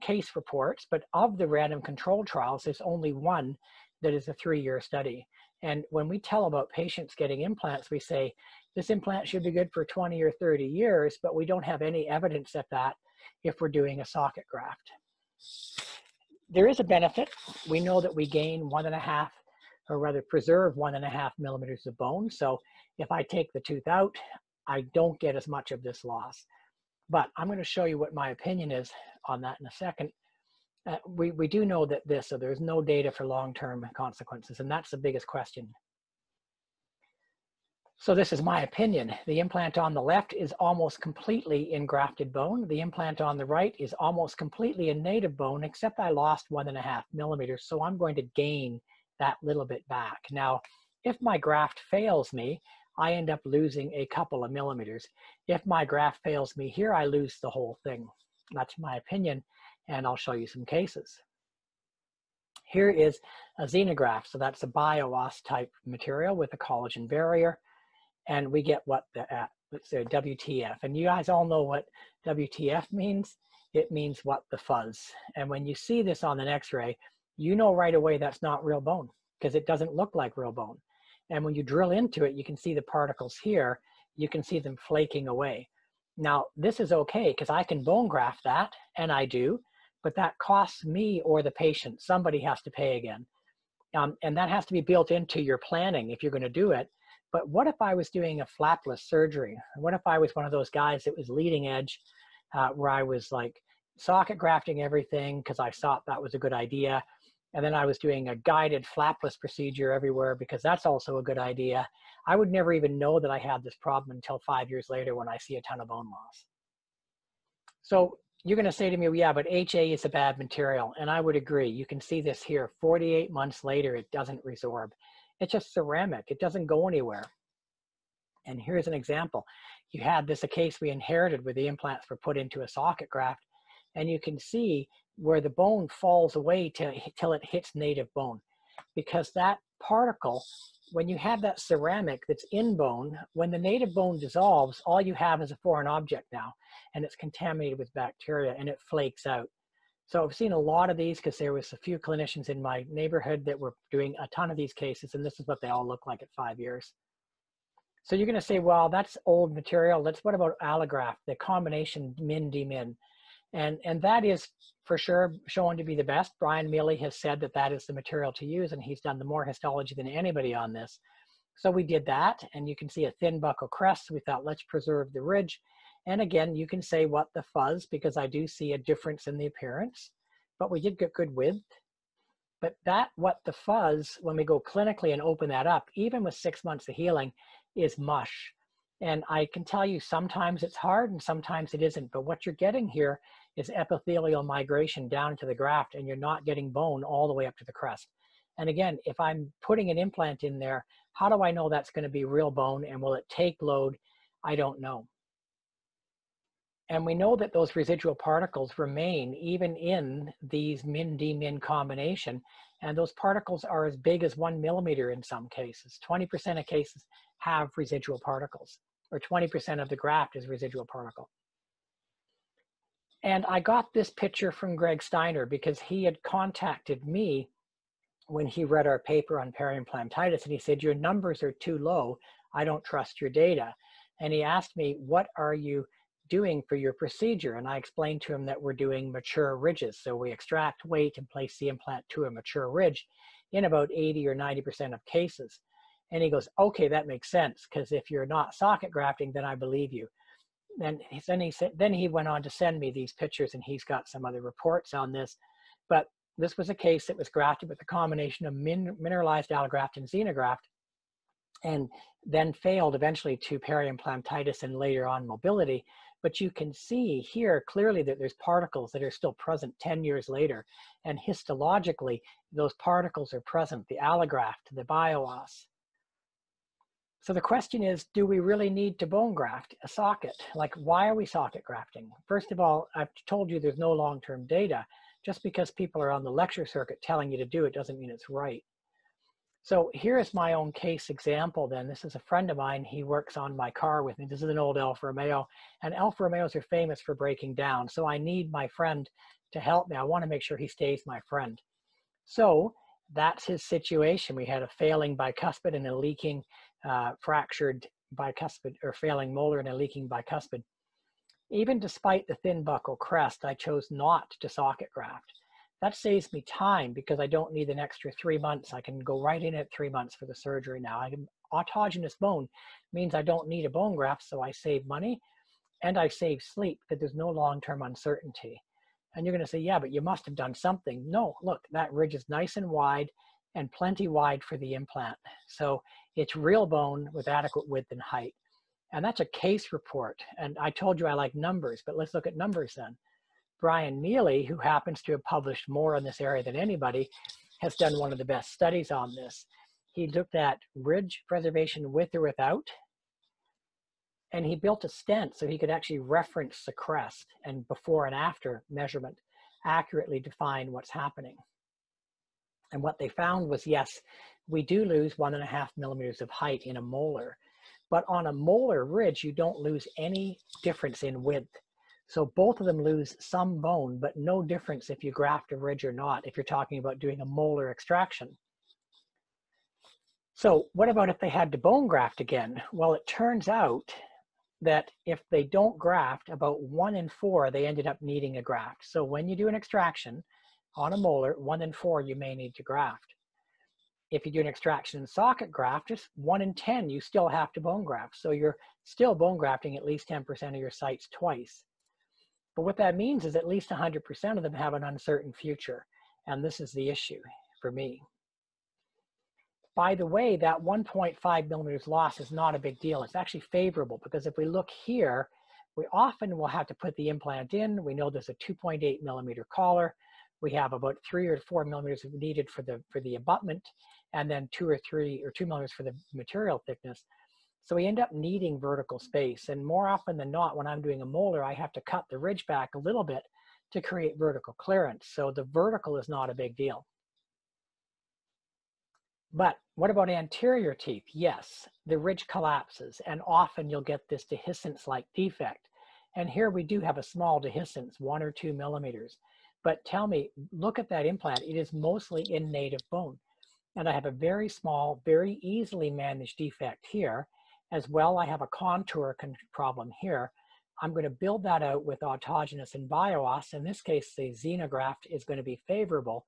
case reports, but of the random control trials, there's only one that is a three-year study. And when we tell about patients getting implants, we say, this implant should be good for 20 or 30 years, but we don't have any evidence of that if we're doing a socket graft. There is a benefit. We know that we gain one and a half, or rather preserve one and a half millimeters of bone. So if I take the tooth out, I don't get as much of this loss. But I'm going to show you what my opinion is on that in a second uh, we, we do know that this, so there's no data for long-term consequences, and that's the biggest question. So this is my opinion. The implant on the left is almost completely in grafted bone. The implant on the right is almost completely in native bone, except I lost one and a half millimeters, so I'm going to gain that little bit back. Now, if my graft fails me, I end up losing a couple of millimeters. If my graft fails me here, I lose the whole thing. That's my opinion and I'll show you some cases. Here is a xenograft, so that's a bio-oss type material with a collagen barrier, and we get what the, uh, let's say WTF. And you guys all know what WTF means. It means what the fuzz. And when you see this on an x-ray, you know right away that's not real bone because it doesn't look like real bone. And when you drill into it, you can see the particles here. You can see them flaking away. Now, this is okay because I can bone graft that, and I do, but that costs me or the patient. Somebody has to pay again. Um, and that has to be built into your planning if you're going to do it. But what if I was doing a flapless surgery? What if I was one of those guys that was leading edge, uh, where I was like socket grafting everything because I thought that was a good idea. And then I was doing a guided flapless procedure everywhere because that's also a good idea. I would never even know that I had this problem until five years later when I see a ton of bone loss. So you're going to say to me, well, yeah, but HA is a bad material. And I would agree. You can see this here. 48 months later, it doesn't resorb. It's just ceramic. It doesn't go anywhere. And here's an example. You had this a case we inherited where the implants were put into a socket graft. And you can see where the bone falls away till, till it hits native bone. Because that particle, when you have that ceramic that's in bone, when the native bone dissolves, all you have is a foreign object now and it's contaminated with bacteria and it flakes out. So I've seen a lot of these because there was a few clinicians in my neighborhood that were doing a ton of these cases and this is what they all look like at five years. So you're gonna say, well, that's old material. Let's, what about allograft, the combination min-d-min? And, and that is for sure shown to be the best. Brian Mealey has said that that is the material to use and he's done the more histology than anybody on this. So we did that and you can see a thin buccal crest. We thought, let's preserve the ridge and again, you can say what the fuzz, because I do see a difference in the appearance, but we did get good width. But that, what the fuzz, when we go clinically and open that up, even with six months of healing, is mush. And I can tell you sometimes it's hard and sometimes it isn't. But what you're getting here is epithelial migration down into the graft and you're not getting bone all the way up to the crest. And again, if I'm putting an implant in there, how do I know that's going to be real bone and will it take load? I don't know. And we know that those residual particles remain even in these min-d-min combination. And those particles are as big as one millimeter in some cases. 20% of cases have residual particles or 20% of the graft is residual particle. And I got this picture from Greg Steiner because he had contacted me when he read our paper on periimplantitis and he said, your numbers are too low. I don't trust your data. And he asked me, what are you doing for your procedure? And I explained to him that we're doing mature ridges. So we extract weight and place the implant to a mature ridge in about 80 or 90% of cases. And he goes, okay, that makes sense. Because if you're not socket grafting, then I believe you and then he said then he went on to send me these pictures and he's got some other reports on this. But this was a case that was grafted with a combination of min, mineralized allograft and xenograft and then failed eventually to periimplantitis and later on mobility. But you can see here clearly that there's particles that are still present 10 years later. And histologically those particles are present the allograft the bio-oss so the question is, do we really need to bone graft a socket? Like, why are we socket grafting? First of all, I've told you there's no long-term data. Just because people are on the lecture circuit telling you to do it doesn't mean it's right. So here is my own case example then. This is a friend of mine. He works on my car with me. This is an old Alfa Romeo. And Alfa Romeos are famous for breaking down. So I need my friend to help me. I want to make sure he stays my friend. So that's his situation. We had a failing bicuspid and a leaking uh, fractured bicuspid or failing molar and a leaking bicuspid. Even despite the thin buccal crest, I chose not to socket graft. That saves me time because I don't need an extra three months. I can go right in at three months for the surgery now. I can, autogenous bone means I don't need a bone graft, so I save money and I save sleep because there's no long-term uncertainty. And you're going to say, yeah, but you must have done something. No, look, that ridge is nice and wide and plenty wide for the implant. So it's real bone with adequate width and height. And that's a case report. And I told you I like numbers, but let's look at numbers then. Brian Mealey, who happens to have published more on this area than anybody, has done one of the best studies on this. He looked at ridge preservation with or without, and he built a stent so he could actually reference the crest and before and after measurement accurately define what's happening. And what they found was, yes, we do lose one and a half millimeters of height in a molar, but on a molar ridge, you don't lose any difference in width. So both of them lose some bone, but no difference if you graft a ridge or not, if you're talking about doing a molar extraction. So what about if they had to bone graft again? Well, it turns out that if they don't graft, about one in four, they ended up needing a graft. So when you do an extraction, on a molar, one in four you may need to graft. If you do an extraction and socket graft, just one in 10 you still have to bone graft. So you're still bone grafting at least 10% of your sites twice. But what that means is at least 100% of them have an uncertain future. And this is the issue for me. By the way, that 1.5 millimeters loss is not a big deal. It's actually favorable because if we look here, we often will have to put the implant in. We know there's a 2.8 millimeter collar we have about three or four millimeters needed for the for the abutment, and then two or three or two millimeters for the material thickness. So we end up needing vertical space. And more often than not, when I'm doing a molar, I have to cut the ridge back a little bit to create vertical clearance. So the vertical is not a big deal. But what about anterior teeth? Yes, the ridge collapses and often you'll get this dehiscence-like defect. And here we do have a small dehiscence, one or two millimeters. But tell me, look at that implant. It is mostly in native bone. And I have a very small, very easily managed defect here. As well, I have a contour problem here. I'm going to build that out with autogenous and bio-oss. In this case, the xenograft is going to be favorable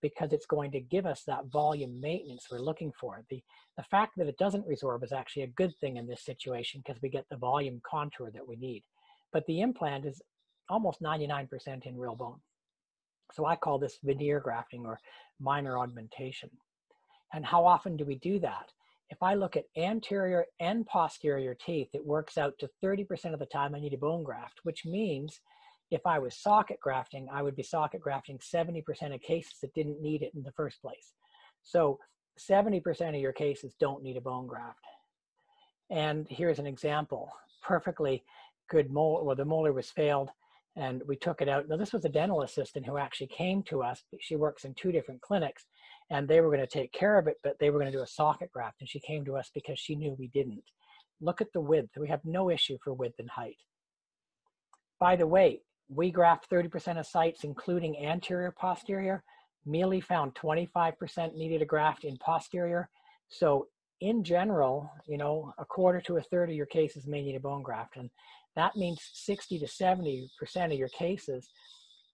because it's going to give us that volume maintenance we're looking for. The, the fact that it doesn't resorb is actually a good thing in this situation because we get the volume contour that we need. But the implant is almost 99% in real bone. So I call this veneer grafting or minor augmentation. And how often do we do that? If I look at anterior and posterior teeth, it works out to 30% of the time I need a bone graft, which means if I was socket grafting, I would be socket grafting 70% of cases that didn't need it in the first place. So 70% of your cases don't need a bone graft. And here's an example, perfectly good molar, well the molar was failed and we took it out. Now, this was a dental assistant who actually came to us. She works in two different clinics, and they were going to take care of it, but they were going to do a socket graft. And she came to us because she knew we didn't. Look at the width. We have no issue for width and height. By the way, we graft 30% of sites, including anterior posterior. Mealey found 25% needed a graft in posterior. So in general, you know, a quarter to a third of your cases may need a bone graft. And that means 60 to 70% of your cases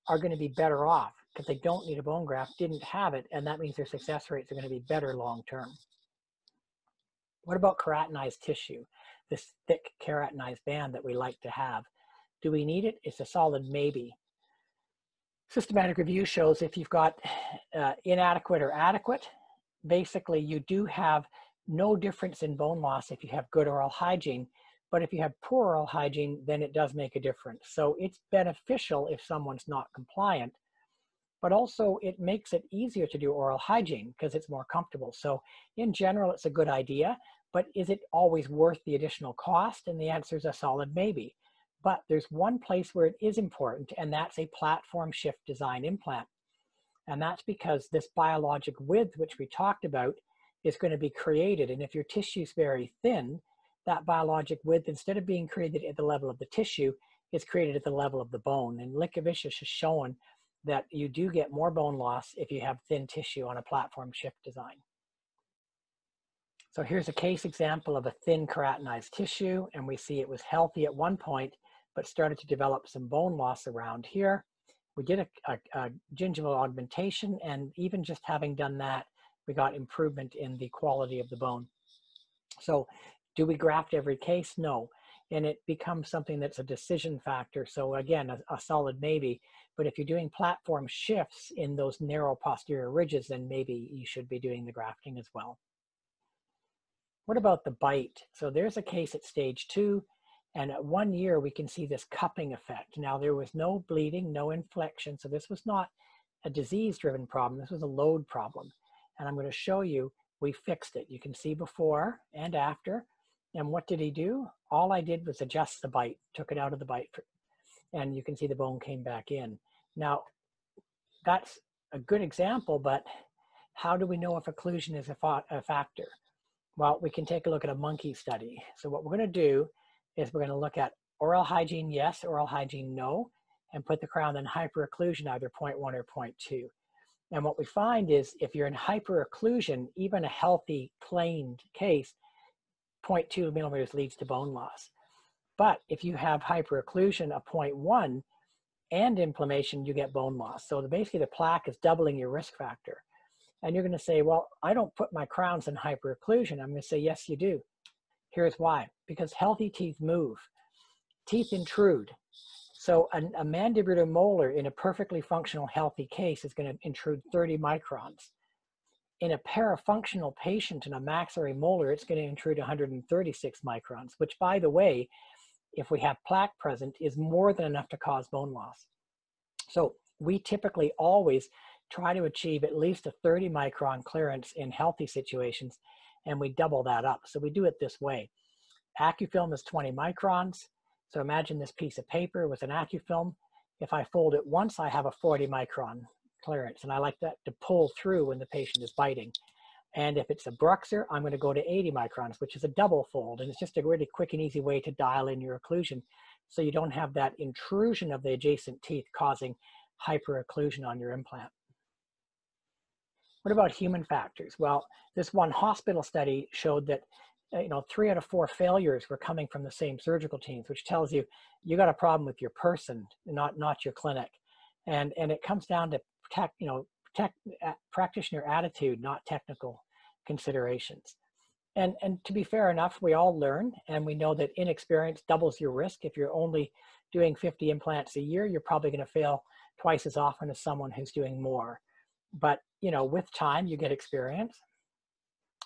are going to be better off because they don't need a bone graft, didn't have it, and that means their success rates are going to be better long term. What about keratinized tissue? This thick keratinized band that we like to have. Do we need it? It's a solid maybe. Systematic review shows if you've got uh, inadequate or adequate, basically you do have no difference in bone loss if you have good oral hygiene, but if you have poor oral hygiene, then it does make a difference. So it's beneficial if someone's not compliant, but also it makes it easier to do oral hygiene because it's more comfortable. So in general, it's a good idea, but is it always worth the additional cost? And the answer is a solid maybe. But there's one place where it is important, and that's a platform shift design implant. And that's because this biologic width, which we talked about, is going to be created. And if your tissue is very thin, that biologic width, instead of being created at the level of the tissue, is created at the level of the bone. And Linkevicius has shown that you do get more bone loss if you have thin tissue on a platform shift design. So here's a case example of a thin keratinized tissue, and we see it was healthy at one point, but started to develop some bone loss around here. We did a, a, a gingival augmentation, and even just having done that, we got improvement in the quality of the bone. So do we graft every case? No. And it becomes something that's a decision factor. So again, a, a solid maybe. But if you're doing platform shifts in those narrow posterior ridges, then maybe you should be doing the grafting as well. What about the bite? So there's a case at stage two. And at one year, we can see this cupping effect. Now, there was no bleeding, no inflection. So this was not a disease driven problem. This was a load problem and I'm going to show you we fixed it. You can see before and after. And what did he do? All I did was adjust the bite, took it out of the bite, and you can see the bone came back in. Now, that's a good example, but how do we know if occlusion is a, fa a factor? Well, we can take a look at a monkey study. So what we're going to do is we're going to look at oral hygiene, yes, oral hygiene, no, and put the crown in hyperocclusion, either 0.1 or 0.2. And what we find is if you're in hyperocclusion, even a healthy planed case, 0.2 millimeters leads to bone loss. But if you have hyperocclusion of 0.1 and inflammation, you get bone loss. So the, basically the plaque is doubling your risk factor. And you're gonna say, well, I don't put my crowns in hyperocclusion. I'm gonna say, yes, you do. Here's why, because healthy teeth move. Teeth intrude. So a, a mandibular molar in a perfectly functional healthy case is going to intrude 30 microns. In a parafunctional patient in a maxillary molar, it's going to intrude 136 microns, which by the way, if we have plaque present, is more than enough to cause bone loss. So we typically always try to achieve at least a 30 micron clearance in healthy situations, and we double that up. So we do it this way. Accufilm is 20 microns. So imagine this piece of paper with an Accufilm. If I fold it once, I have a 40 micron clearance, and I like that to pull through when the patient is biting. And if it's a Bruxer, I'm going to go to 80 microns, which is a double fold. And it's just a really quick and easy way to dial in your occlusion so you don't have that intrusion of the adjacent teeth causing hyperocclusion on your implant. What about human factors? Well, this one hospital study showed that uh, you know, three out of four failures were coming from the same surgical teams, which tells you you got a problem with your person, not not your clinic, and and it comes down to protect, you know, tech, practitioner attitude, not technical considerations. And and to be fair enough, we all learn, and we know that inexperience doubles your risk. If you're only doing 50 implants a year, you're probably going to fail twice as often as someone who's doing more. But you know, with time, you get experience.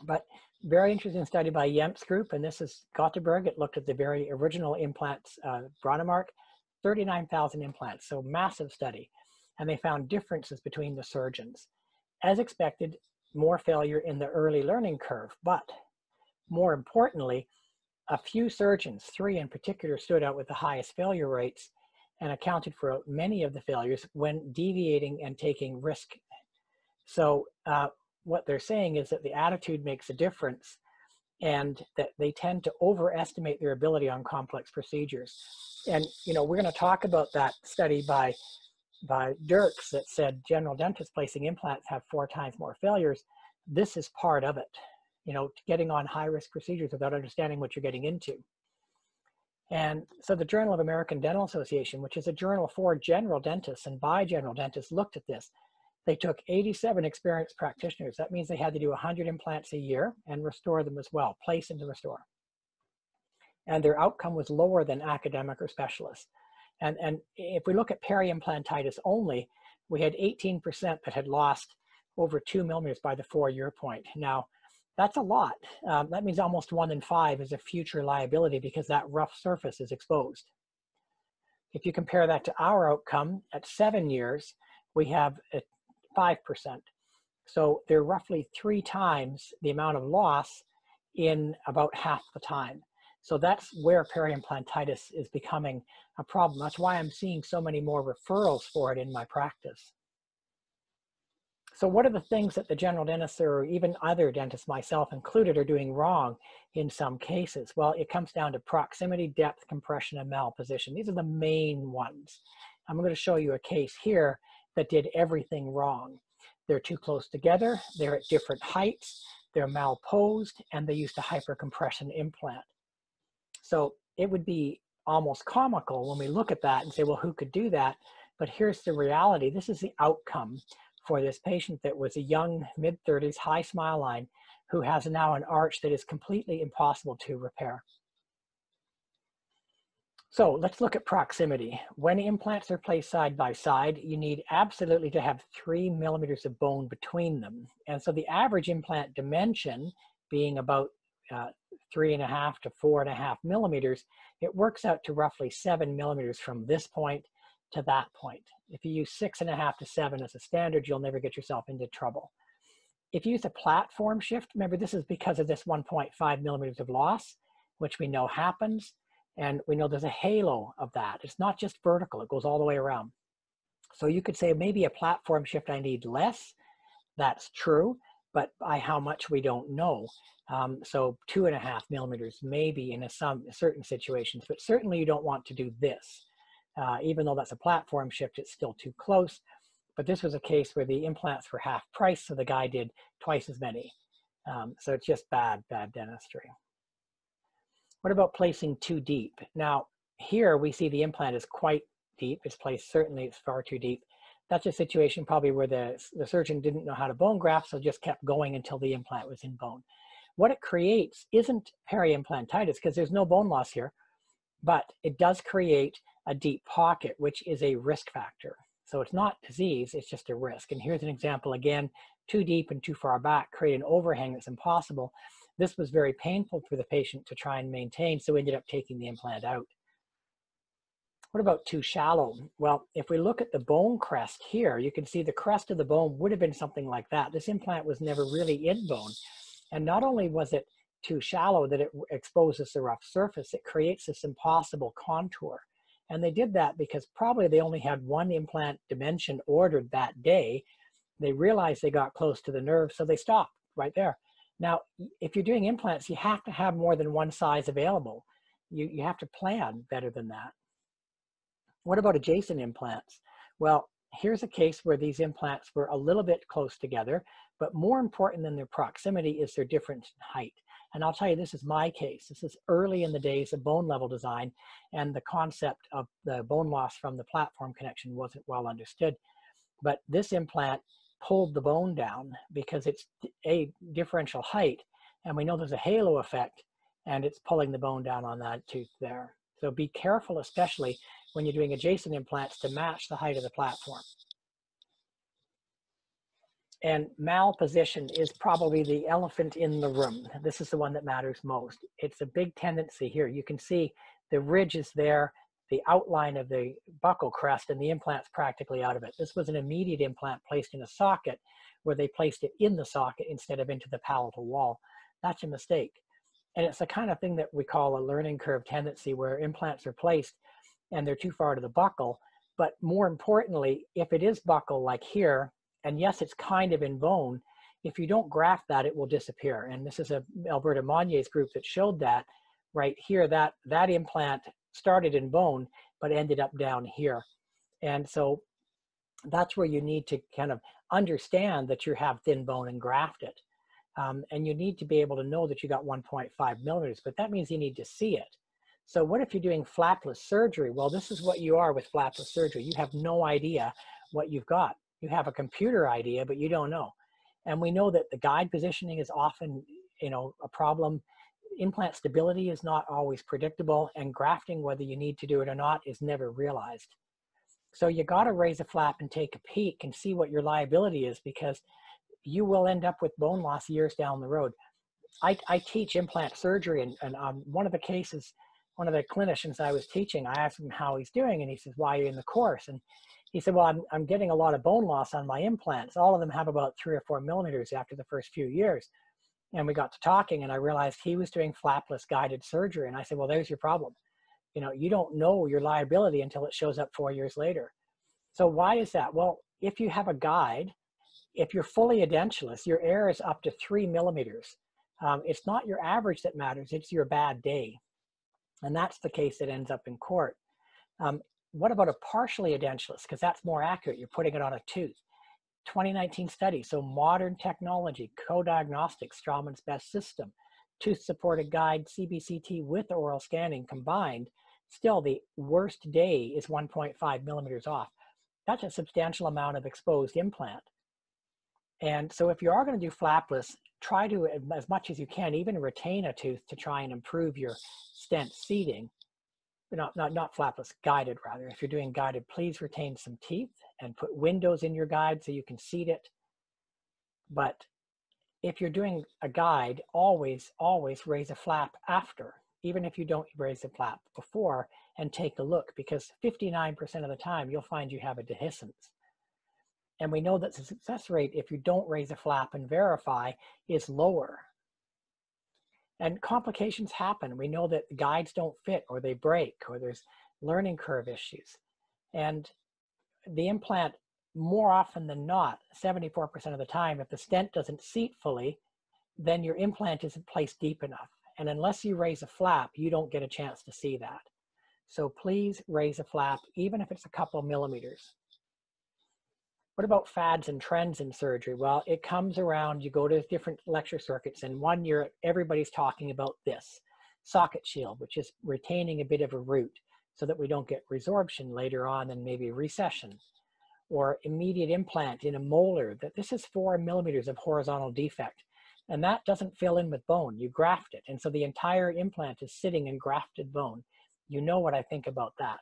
But very interesting study by Jemt's group, and this is Gothenburg. It looked at the very original implants, uh, Brånemark, 39,000 implants, so massive study. And they found differences between the surgeons. As expected, more failure in the early learning curve, but more importantly, a few surgeons, three in particular, stood out with the highest failure rates and accounted for many of the failures when deviating and taking risk. So uh, what they're saying is that the attitude makes a difference. and that they tend to overestimate their ability on complex procedures. And you know, we're going to talk about that study by by Derks that said general dentists placing implants have four times more failures. This is part of it. You know, getting on high risk procedures without understanding what you're getting into. And so the Journal of American Dental Association, which is a journal for general dentists and by general dentists, looked at this. They took 87 experienced practitioners. That means they had to do 100 implants a year and restore them as well, place and restore. And their outcome was lower than academic or specialists. And, and if we look at peri-implantitis only, we had 18% that had lost over two millimeters by the four year point. Now, that's a lot. Um, that means almost one in five is a future liability because that rough surface is exposed. If you compare that to our outcome at seven years, we have a 5%. So they're roughly three times the amount of loss in about half the time. So that's where peri-implantitis is becoming a problem. That's why I'm seeing so many more referrals for it in my practice. So what are the things that the general dentist or even other dentists, myself included, are doing wrong in some cases? Well, it comes down to proximity, depth, compression, and malposition. These are the main ones. I'm going to show you a case here that did everything wrong. They're too close together, they're at different heights, they're malposed, and they used a hypercompression implant. So it would be almost comical when we look at that and say, well, who could do that? But here's the reality. This is the outcome for this patient that was a young, mid 30s, high smile line who has now an arch that is completely impossible to repair. So let's look at proximity. When implants are placed side by side, you need absolutely to have three millimeters of bone between them. And so the average implant dimension being about uh, three and a half to four and a half millimeters, it works out to roughly seven millimeters from this point to that point. If you use six and a half to seven as a standard, you'll never get yourself into trouble. If you use a platform shift, remember this is because of this 1.5 millimeters of loss, which we know happens, and we know there's a halo of that. It's not just vertical, it goes all the way around. So you could say maybe a platform shift I need less, that's true, but by how much we don't know. Um, so two and a half millimeters maybe in a some certain situations, but certainly you don't want to do this. Uh, even though that's a platform shift, it's still too close. But this was a case where the implants were half price, so the guy did twice as many. Um, so it's just bad, bad dentistry. What about placing too deep? Now, here we see the implant is quite deep. It's placed, certainly it's far too deep. That's a situation probably where the, the surgeon didn't know how to bone graft, so just kept going until the implant was in bone. What it creates isn't peri-implantitis because there's no bone loss here, but it does create a deep pocket, which is a risk factor. So it's not disease, it's just a risk. And here's an example again, too deep and too far back create an overhang that's impossible. This was very painful for the patient to try and maintain, so we ended up taking the implant out. What about too shallow? Well, if we look at the bone crest here, you can see the crest of the bone would have been something like that. This implant was never really in bone. And not only was it too shallow that it exposes the rough surface, it creates this impossible contour. And they did that because probably they only had one implant dimension ordered that day. They realized they got close to the nerve, so they stopped right there. Now, if you're doing implants, you have to have more than one size available. You, you have to plan better than that. What about adjacent implants? Well, here's a case where these implants were a little bit close together, but more important than their proximity is their difference in height. And I'll tell you, this is my case. This is early in the days of bone level design, and the concept of the bone loss from the platform connection wasn't well understood. But this implant pulled the bone down because it's a differential height, and we know there's a halo effect, and it's pulling the bone down on that tooth there. So be careful, especially when you're doing adjacent implants, to match the height of the platform. And malposition is probably the elephant in the room. This is the one that matters most. It's a big tendency here. You can see the ridge is there, the outline of the buccal crest, and the implant's practically out of it. This was an immediate implant placed in a socket where they placed it in the socket instead of into the palatal wall. That's a mistake. And it's the kind of thing that we call a learning curve tendency where implants are placed and they're too far to the buccal. But more importantly, if it is buccal like here, and yes, it's kind of in bone, if you don't graft that, it will disappear. And this is a Alberto Monje's group that showed that right here, that, that implant started in bone, but ended up down here. And so that's where you need to kind of understand that you have thin bone and graft it. Um, and you need to be able to know that you got 1.5 millimeters, but that means you need to see it. So what if you're doing flapless surgery? Well, this is what you are with flapless surgery. You have no idea what you've got. You have a computer idea, but you don't know. And we know that the guide positioning is often, you know, a problem. Implant stability is not always predictable, and grafting, whether you need to do it or not, is never realized. So you got to raise a flap and take a peek and see what your liability is because you will end up with bone loss years down the road. I, I teach implant surgery, and, and um, one of the cases one of the clinicians I was teaching, I asked him how he's doing, and he says, "Why are you in the course?" And he said, "Well, I'm I'm getting a lot of bone loss on my implants. All of them have about three or four millimeters after the first few years." And we got to talking, and I realized he was doing flapless guided surgery. And I said, "Well, there's your problem. You know, you don't know your liability until it shows up four years later. So why is that? Well, if you have a guide, if you're fully edentulous, your error is up to three millimeters. Um, it's not your average that matters; it's your bad day." And that's the case that ends up in court. Um, what about a partially edentulous? Because that's more accurate. You're putting it on a tooth. 2019 study. So modern technology, coDiagnostiX, Straumann's best system, tooth-supported guide, CBCT with oral scanning combined, still the worst day is 1.5 millimeters off. That's a substantial amount of exposed implant. And so if you are going to do flapless, try to, as much as you can, even retain a tooth to try and improve your stent seating. Not, not, not flapless, guided rather. If you're doing guided, please retain some teeth and put windows in your guide so you can seat it. But if you're doing a guide, always, always raise a flap after, even if you don't raise a flap before, and take a look because 59% of the time you'll find you have a dehiscence. And we know that the success rate, if you don't raise a flap and verify, is lower. And complications happen. We know that guides don't fit or they break or there's learning curve issues. And the implant, more often than not, 74% of the time, if the stent doesn't seat fully, then your implant isn't placed deep enough. And unless you raise a flap, you don't get a chance to see that. So please raise a flap, even if it's a couple millimeters. What about fads and trends in surgery? Well, it comes around, you go to different lecture circuits, and one year everybody's talking about this socket shield, which is retaining a bit of a root so that we don't get resorption later on and maybe recession. Or immediate implant in a molar, that this is four millimeters of horizontal defect. And that doesn't fill in with bone, you graft it. And so the entire implant is sitting in grafted bone. You know what I think about that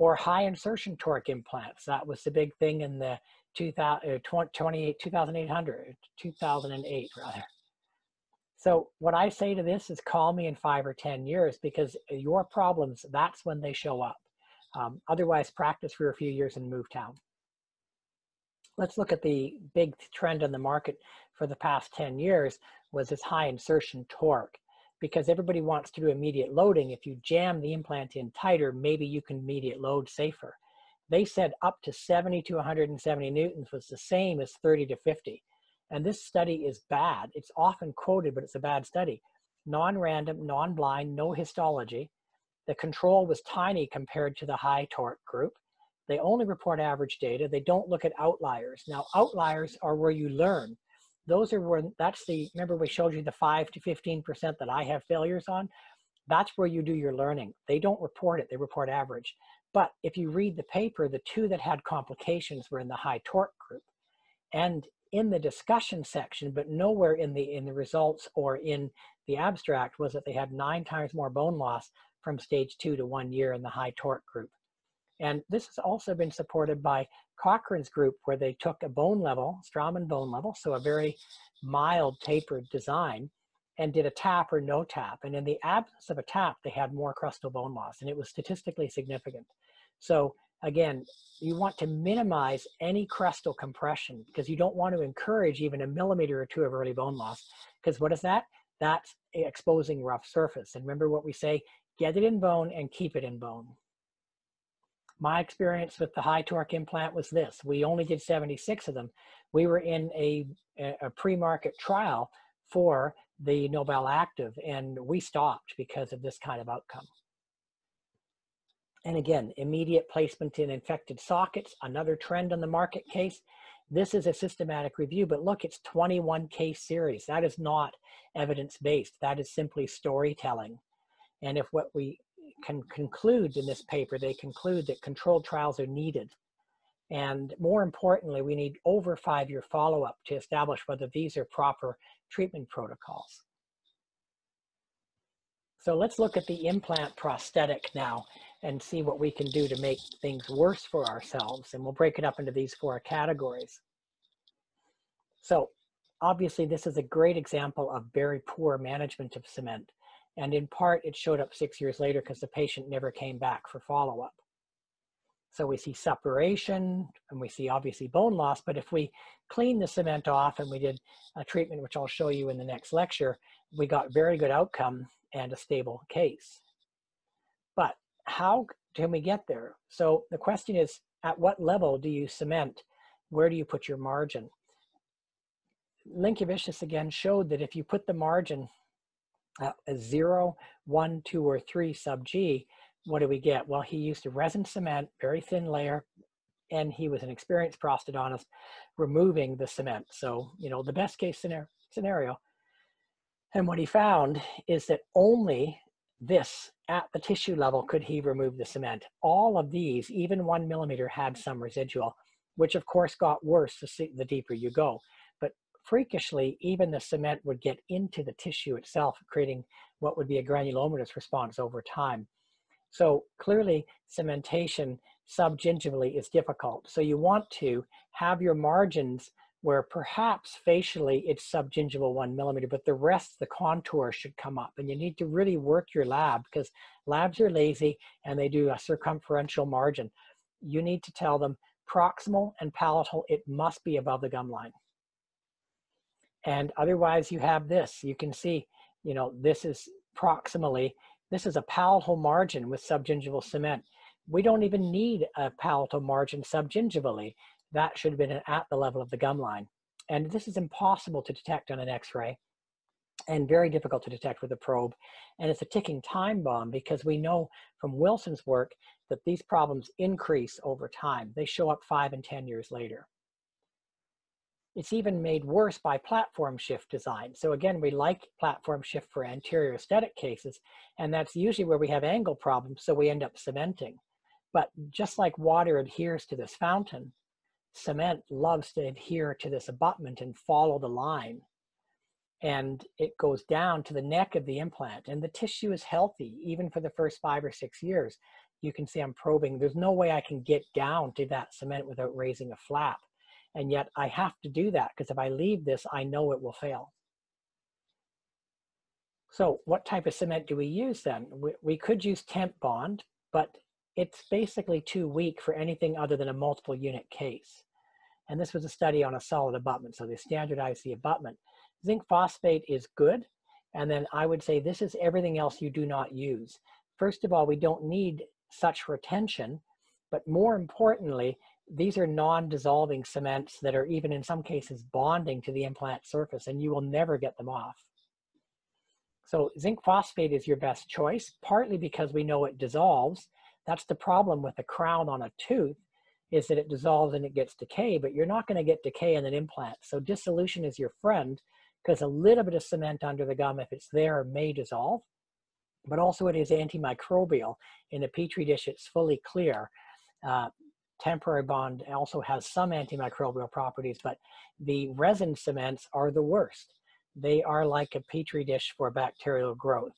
or high insertion torque implants. That was the big thing in the 2000, uh, 2800, 2008 rather. So what I say to this is call me in five or 10 years because your problems, that's when they show up. Um, otherwise practice for a few years and move town. Let's look at the big trend in the market for the past 10 years was this high insertion torque because everybody wants to do immediate loading. If you jam the implant in tighter, maybe you can immediate load safer. They said up to 70 to 170 newtons was the same as 30 to 50. And this study is bad. It's often quoted, but it's a bad study. Non-random, non-blind, no histology. The control was tiny compared to the high torque group. They only report average data. They don't look at outliers. Now, outliers are where you learn those are where that's the remember we showed you the 5 to 15 percent that i have failures on? That's where you do your learning. They don't report it they report average. But if you read the paper the two that had complications were in the high torque group and in the discussion section but nowhere in the in the results or in the abstract was that they had nine times more bone loss from stage two to one year in the high torque group and this has also been supported by Cochran's group where they took a bone level, Straumann bone level, so a very mild tapered design, and did a tap or no tap. And in the absence of a tap, they had more crestal bone loss, and it was statistically significant. So again, you want to minimize any crestal compression because you don't want to encourage even a millimeter or two of early bone loss. Because what is that? That's exposing rough surface. And remember what we say, get it in bone and keep it in bone. My experience with the high torque implant was this. We only did 76 of them. We were in a, a pre-market trial for the NobelActive and we stopped because of this kind of outcome. And again, immediate placement in infected sockets, another trend on the market case. This is a systematic review, but look, it's 21 case series. That is not evidence-based. That is simply storytelling. And if what we can conclude in this paper, they conclude that controlled trials are needed. And more importantly, we need over five-year follow-up to establish whether these are proper treatment protocols. So let's look at the implant prosthetic now and see what we can do to make things worse for ourselves. And we'll break it up into these four categories. So obviously this is a great example of very poor management of cement. And in part, it showed up six years later because the patient never came back for follow-up. So we see separation and we see obviously bone loss, but if we clean the cement off and we did a treatment, which I'll show you in the next lecture, we got very good outcome and a stable case. But how can we get there? So the question is, at what level do you cement? Where do you put your margin? Linkevicius again showed that if you put the margin Uh, a zero, one, two, or three sub G, what do we get? Well, he used a resin cement, very thin layer, and he was an experienced prosthodontist removing the cement. So, you know, the best case scenario. And what he found is that only this at the tissue level could he remove the cement. All of these, even one millimeter, had some residual, which of course got worse the deeper you go. Freakishly, even the cement would get into the tissue itself, creating what would be a granulomatous response over time. So clearly cementation subgingivally is difficult. So you want to have your margins where perhaps facially it's subgingival one millimeter, but the rest, the contour should come up. And you need to really work your lab because labs are lazy and they do a circumferential margin. You need to tell them proximal and palatal, it must be above the gum line. And otherwise you have this, you can see, you know, this is proximally this is a palatal margin with subgingival cement. We don't even need a palatal margin subgingivally. That should have been at the level of the gum line. And this is impossible to detect on an x-ray and very difficult to detect with a probe. And it's a ticking time bomb because we know from Wilson's work that these problems increase over time. They show up five and 10 years later. It's even made worse by platform shift design. So again, we like platform shift for anterior aesthetic cases, and that's usually where we have angle problems, so we end up cementing. But just like water adheres to this fountain, cement loves to adhere to this abutment and follow the line. And it goes down to the neck of the implant, and the tissue is healthy, even for the first five or six years. You can see I'm probing. There's no way I can get down to that cement without raising a flap. And yet I have to do that because if I leave this, I know it will fail. So what type of cement do we use then? We, we could use temp bond, but it's basically too weak for anything other than a multiple unit case. And this was a study on a solid abutment, so they standardized the abutment. Zinc phosphate is good, and then I would say this is everything else you do not use. First of all, we don't need such retention, but more importantly, these are non-dissolving cements that are even in some cases bonding to the implant surface and you will never get them off. So zinc phosphate is your best choice, partly because we know it dissolves. That's the problem with a crown on a tooth is that it dissolves and it gets decay, but you're not gonna get decay in an implant. So dissolution is your friend because a little bit of cement under the gum, if it's there, may dissolve, but also it is antimicrobial. In a Petri dish, it's fully clear. Uh, temporary bond also has some antimicrobial properties, but the resin cements are the worst. They are like a petri dish for bacterial growth.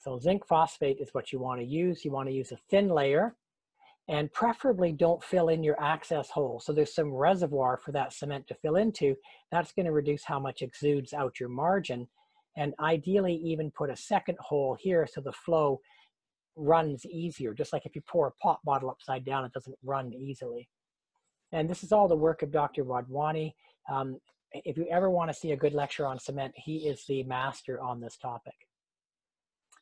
So zinc phosphate is what you want to use. You want to use a thin layer and preferably don't fill in your access hole. So there's some reservoir for that cement to fill into. That's going to reduce how much exudes out your margin. And ideally even put a second hole here so the flow runs easier. Just like if you pour a pop bottle upside down, it doesn't run easily. And this is all the work of Dr. Wadhwani. Um, if you ever want to see a good lecture on cement, he is the master on this topic.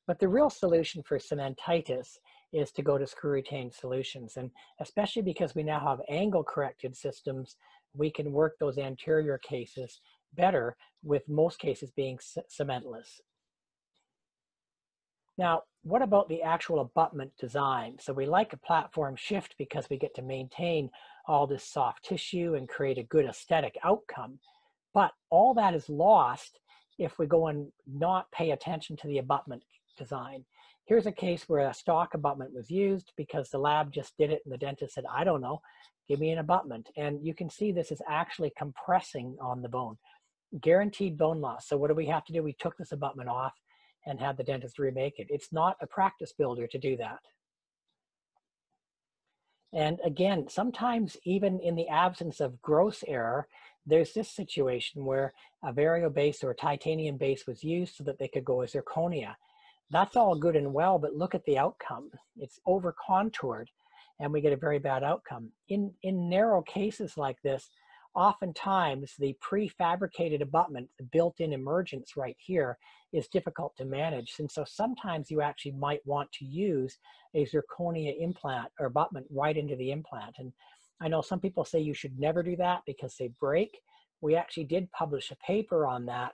But the real solution for cementitis is to go to screw retained solutions. And especially because we now have angle corrected systems we can work those anterior cases better with most cases being cementless. Now, what about the actual abutment design? So we like a platform shift because we get to maintain all this soft tissue and create a good aesthetic outcome. But all that is lost if we go and not pay attention to the abutment design. Here's a case where a stock abutment was used because the lab just did it and the dentist said, I don't know, give me an abutment. And you can see this is actually compressing on the bone. Guaranteed bone loss. So what do we have to do? We took this abutment off and had the dentist remake it. It's not a practice builder to do that. And again, sometimes even in the absence of gross error, there's this situation where a Variobase or a titanium base was used so that they could go as zirconia. That's all good and well, but look at the outcome. It's over contoured and we get a very bad outcome. In, in narrow cases like this, oftentimes the prefabricated abutment, the built-in emergence right here is difficult to manage. And so sometimes you actually might want to use a zirconia implant or abutment right into the implant. And I know some people say you should never do that because they break. We actually did publish a paper on that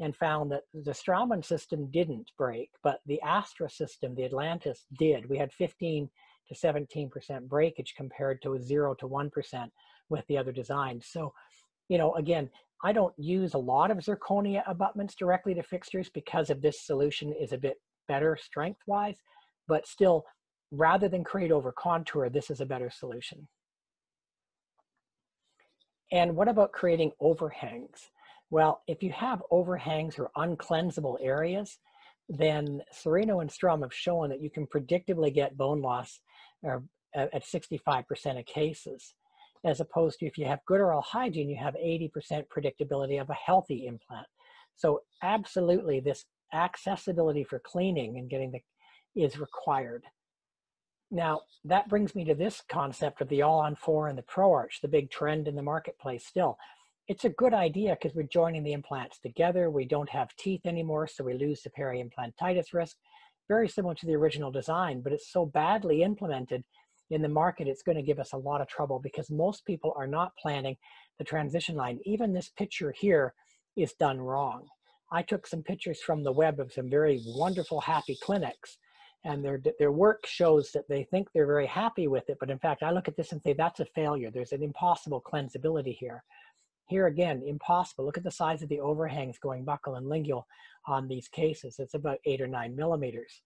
and found that the Straumann system didn't break, but the Astra system, the Atlantis, did. We had 15 to 17% breakage compared to a 0 to 1% with the other designs. So, you know, again, I don't use a lot of zirconia abutments directly to fixtures because of this solution is a bit better strength-wise, but still, rather than create over contour, this is a better solution. And what about creating overhangs? Well, if you have overhangs or uncleansable areas, then Serino and Ström have shown that you can predictably get bone loss uh, at 65% of cases, as opposed to if you have good oral hygiene, you have 80% predictability of a healthy implant. So absolutely this accessibility for cleaning and getting the is required. Now, that brings me to this concept of the all-on-four and the ProArch, the big trend in the marketplace still. It's a good idea because we're joining the implants together. We don't have teeth anymore, so we lose the peri-implantitis risk. Very similar to the original design, but it's so badly implemented in the market, it's going to give us a lot of trouble because most people are not planning the transition line. Even this picture here is done wrong. I took some pictures from the web of some very wonderful, happy clinics and their their work shows that they think they're very happy with it but in fact i look at this and say that's a failure. There's an impossible cleansability here. Here again impossible. Look at the size of the overhangs going buccal and lingual on these cases. It's about eight or nine millimeters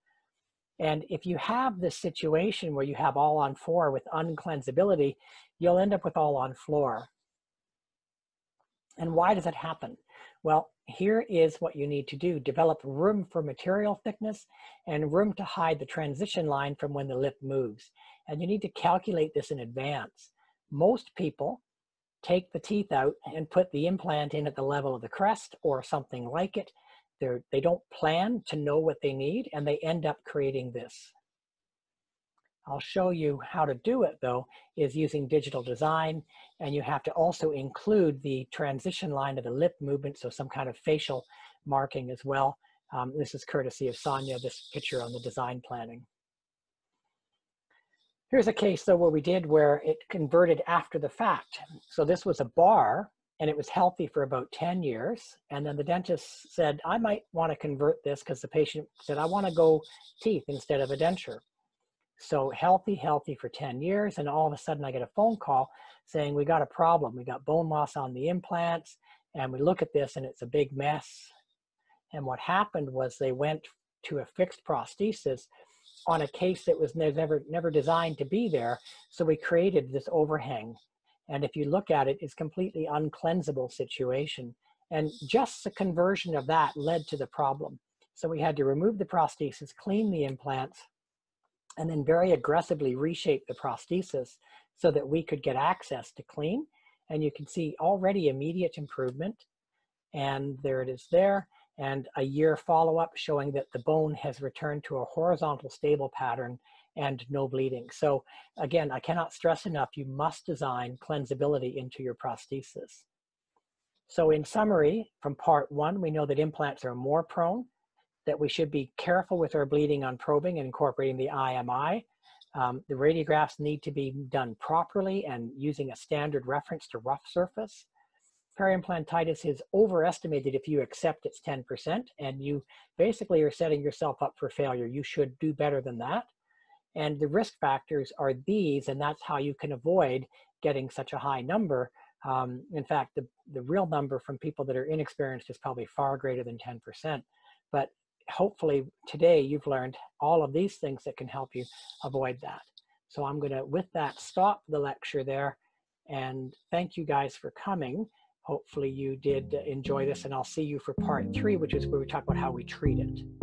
and if you have this situation where you have all on four with uncleansability you'll end up with all on floor and why does it happen well here is what you need to do. Develop room for material thickness and room to hide the transition line from when the lip moves. And you need to calculate this in advance. Most people take the teeth out and put the implant in at the level of the crest or something like it. They're, they don't plan to know what they need and they end up creating this. I'll show you how to do it though, is using digital design. And you have to also include the transition line of the lip movement, so some kind of facial marking as well. Um, this is courtesy of Sonia, this picture on the design planning. Here's a case though where we did where it converted after the fact. So this was a bar and it was healthy for about 10 years. And then the dentist said, I might want to convert this because the patient said, I want to go teeth instead of a denture. So healthy, healthy for 10 years. And all of a sudden I get a phone call saying, we got a problem. We got bone loss on the implants. And we look at this and it's a big mess. And what happened was they went to a fixed prosthesis on a case that was never, never designed to be there. So we created this overhang. And if you look at it, it's completely uncleansable situation. And just the conversion of that led to the problem. So we had to remove the prosthesis, clean the implants, and then very aggressively reshape the prosthesis so that we could get access to clean. And you can see already immediate improvement. And there it is there. And a year follow-up showing that the bone has returned to a horizontal stable pattern and no bleeding. So again, I cannot stress enough, you must design cleansability into your prosthesis. So in summary, from part one, we know that implants are more prone that we should be careful with our bleeding on probing and incorporating the IMI. Um, the radiographs need to be done properly and using a standard reference to rough surface. Periimplantitis is overestimated if you accept it's 10%, and you basically are setting yourself up for failure. You should do better than that. And the risk factors are these, and that's how you can avoid getting such a high number. Um, in fact, the, the real number from people that are inexperienced is probably far greater than 10%. But hopefully today you've learned all of these things that can help you avoid that. So I'm going to, with that, stop the lecture there. And thank you guys for coming. Hopefully you did enjoy this, and I'll see you for part three, which is where we talk about how we treat it.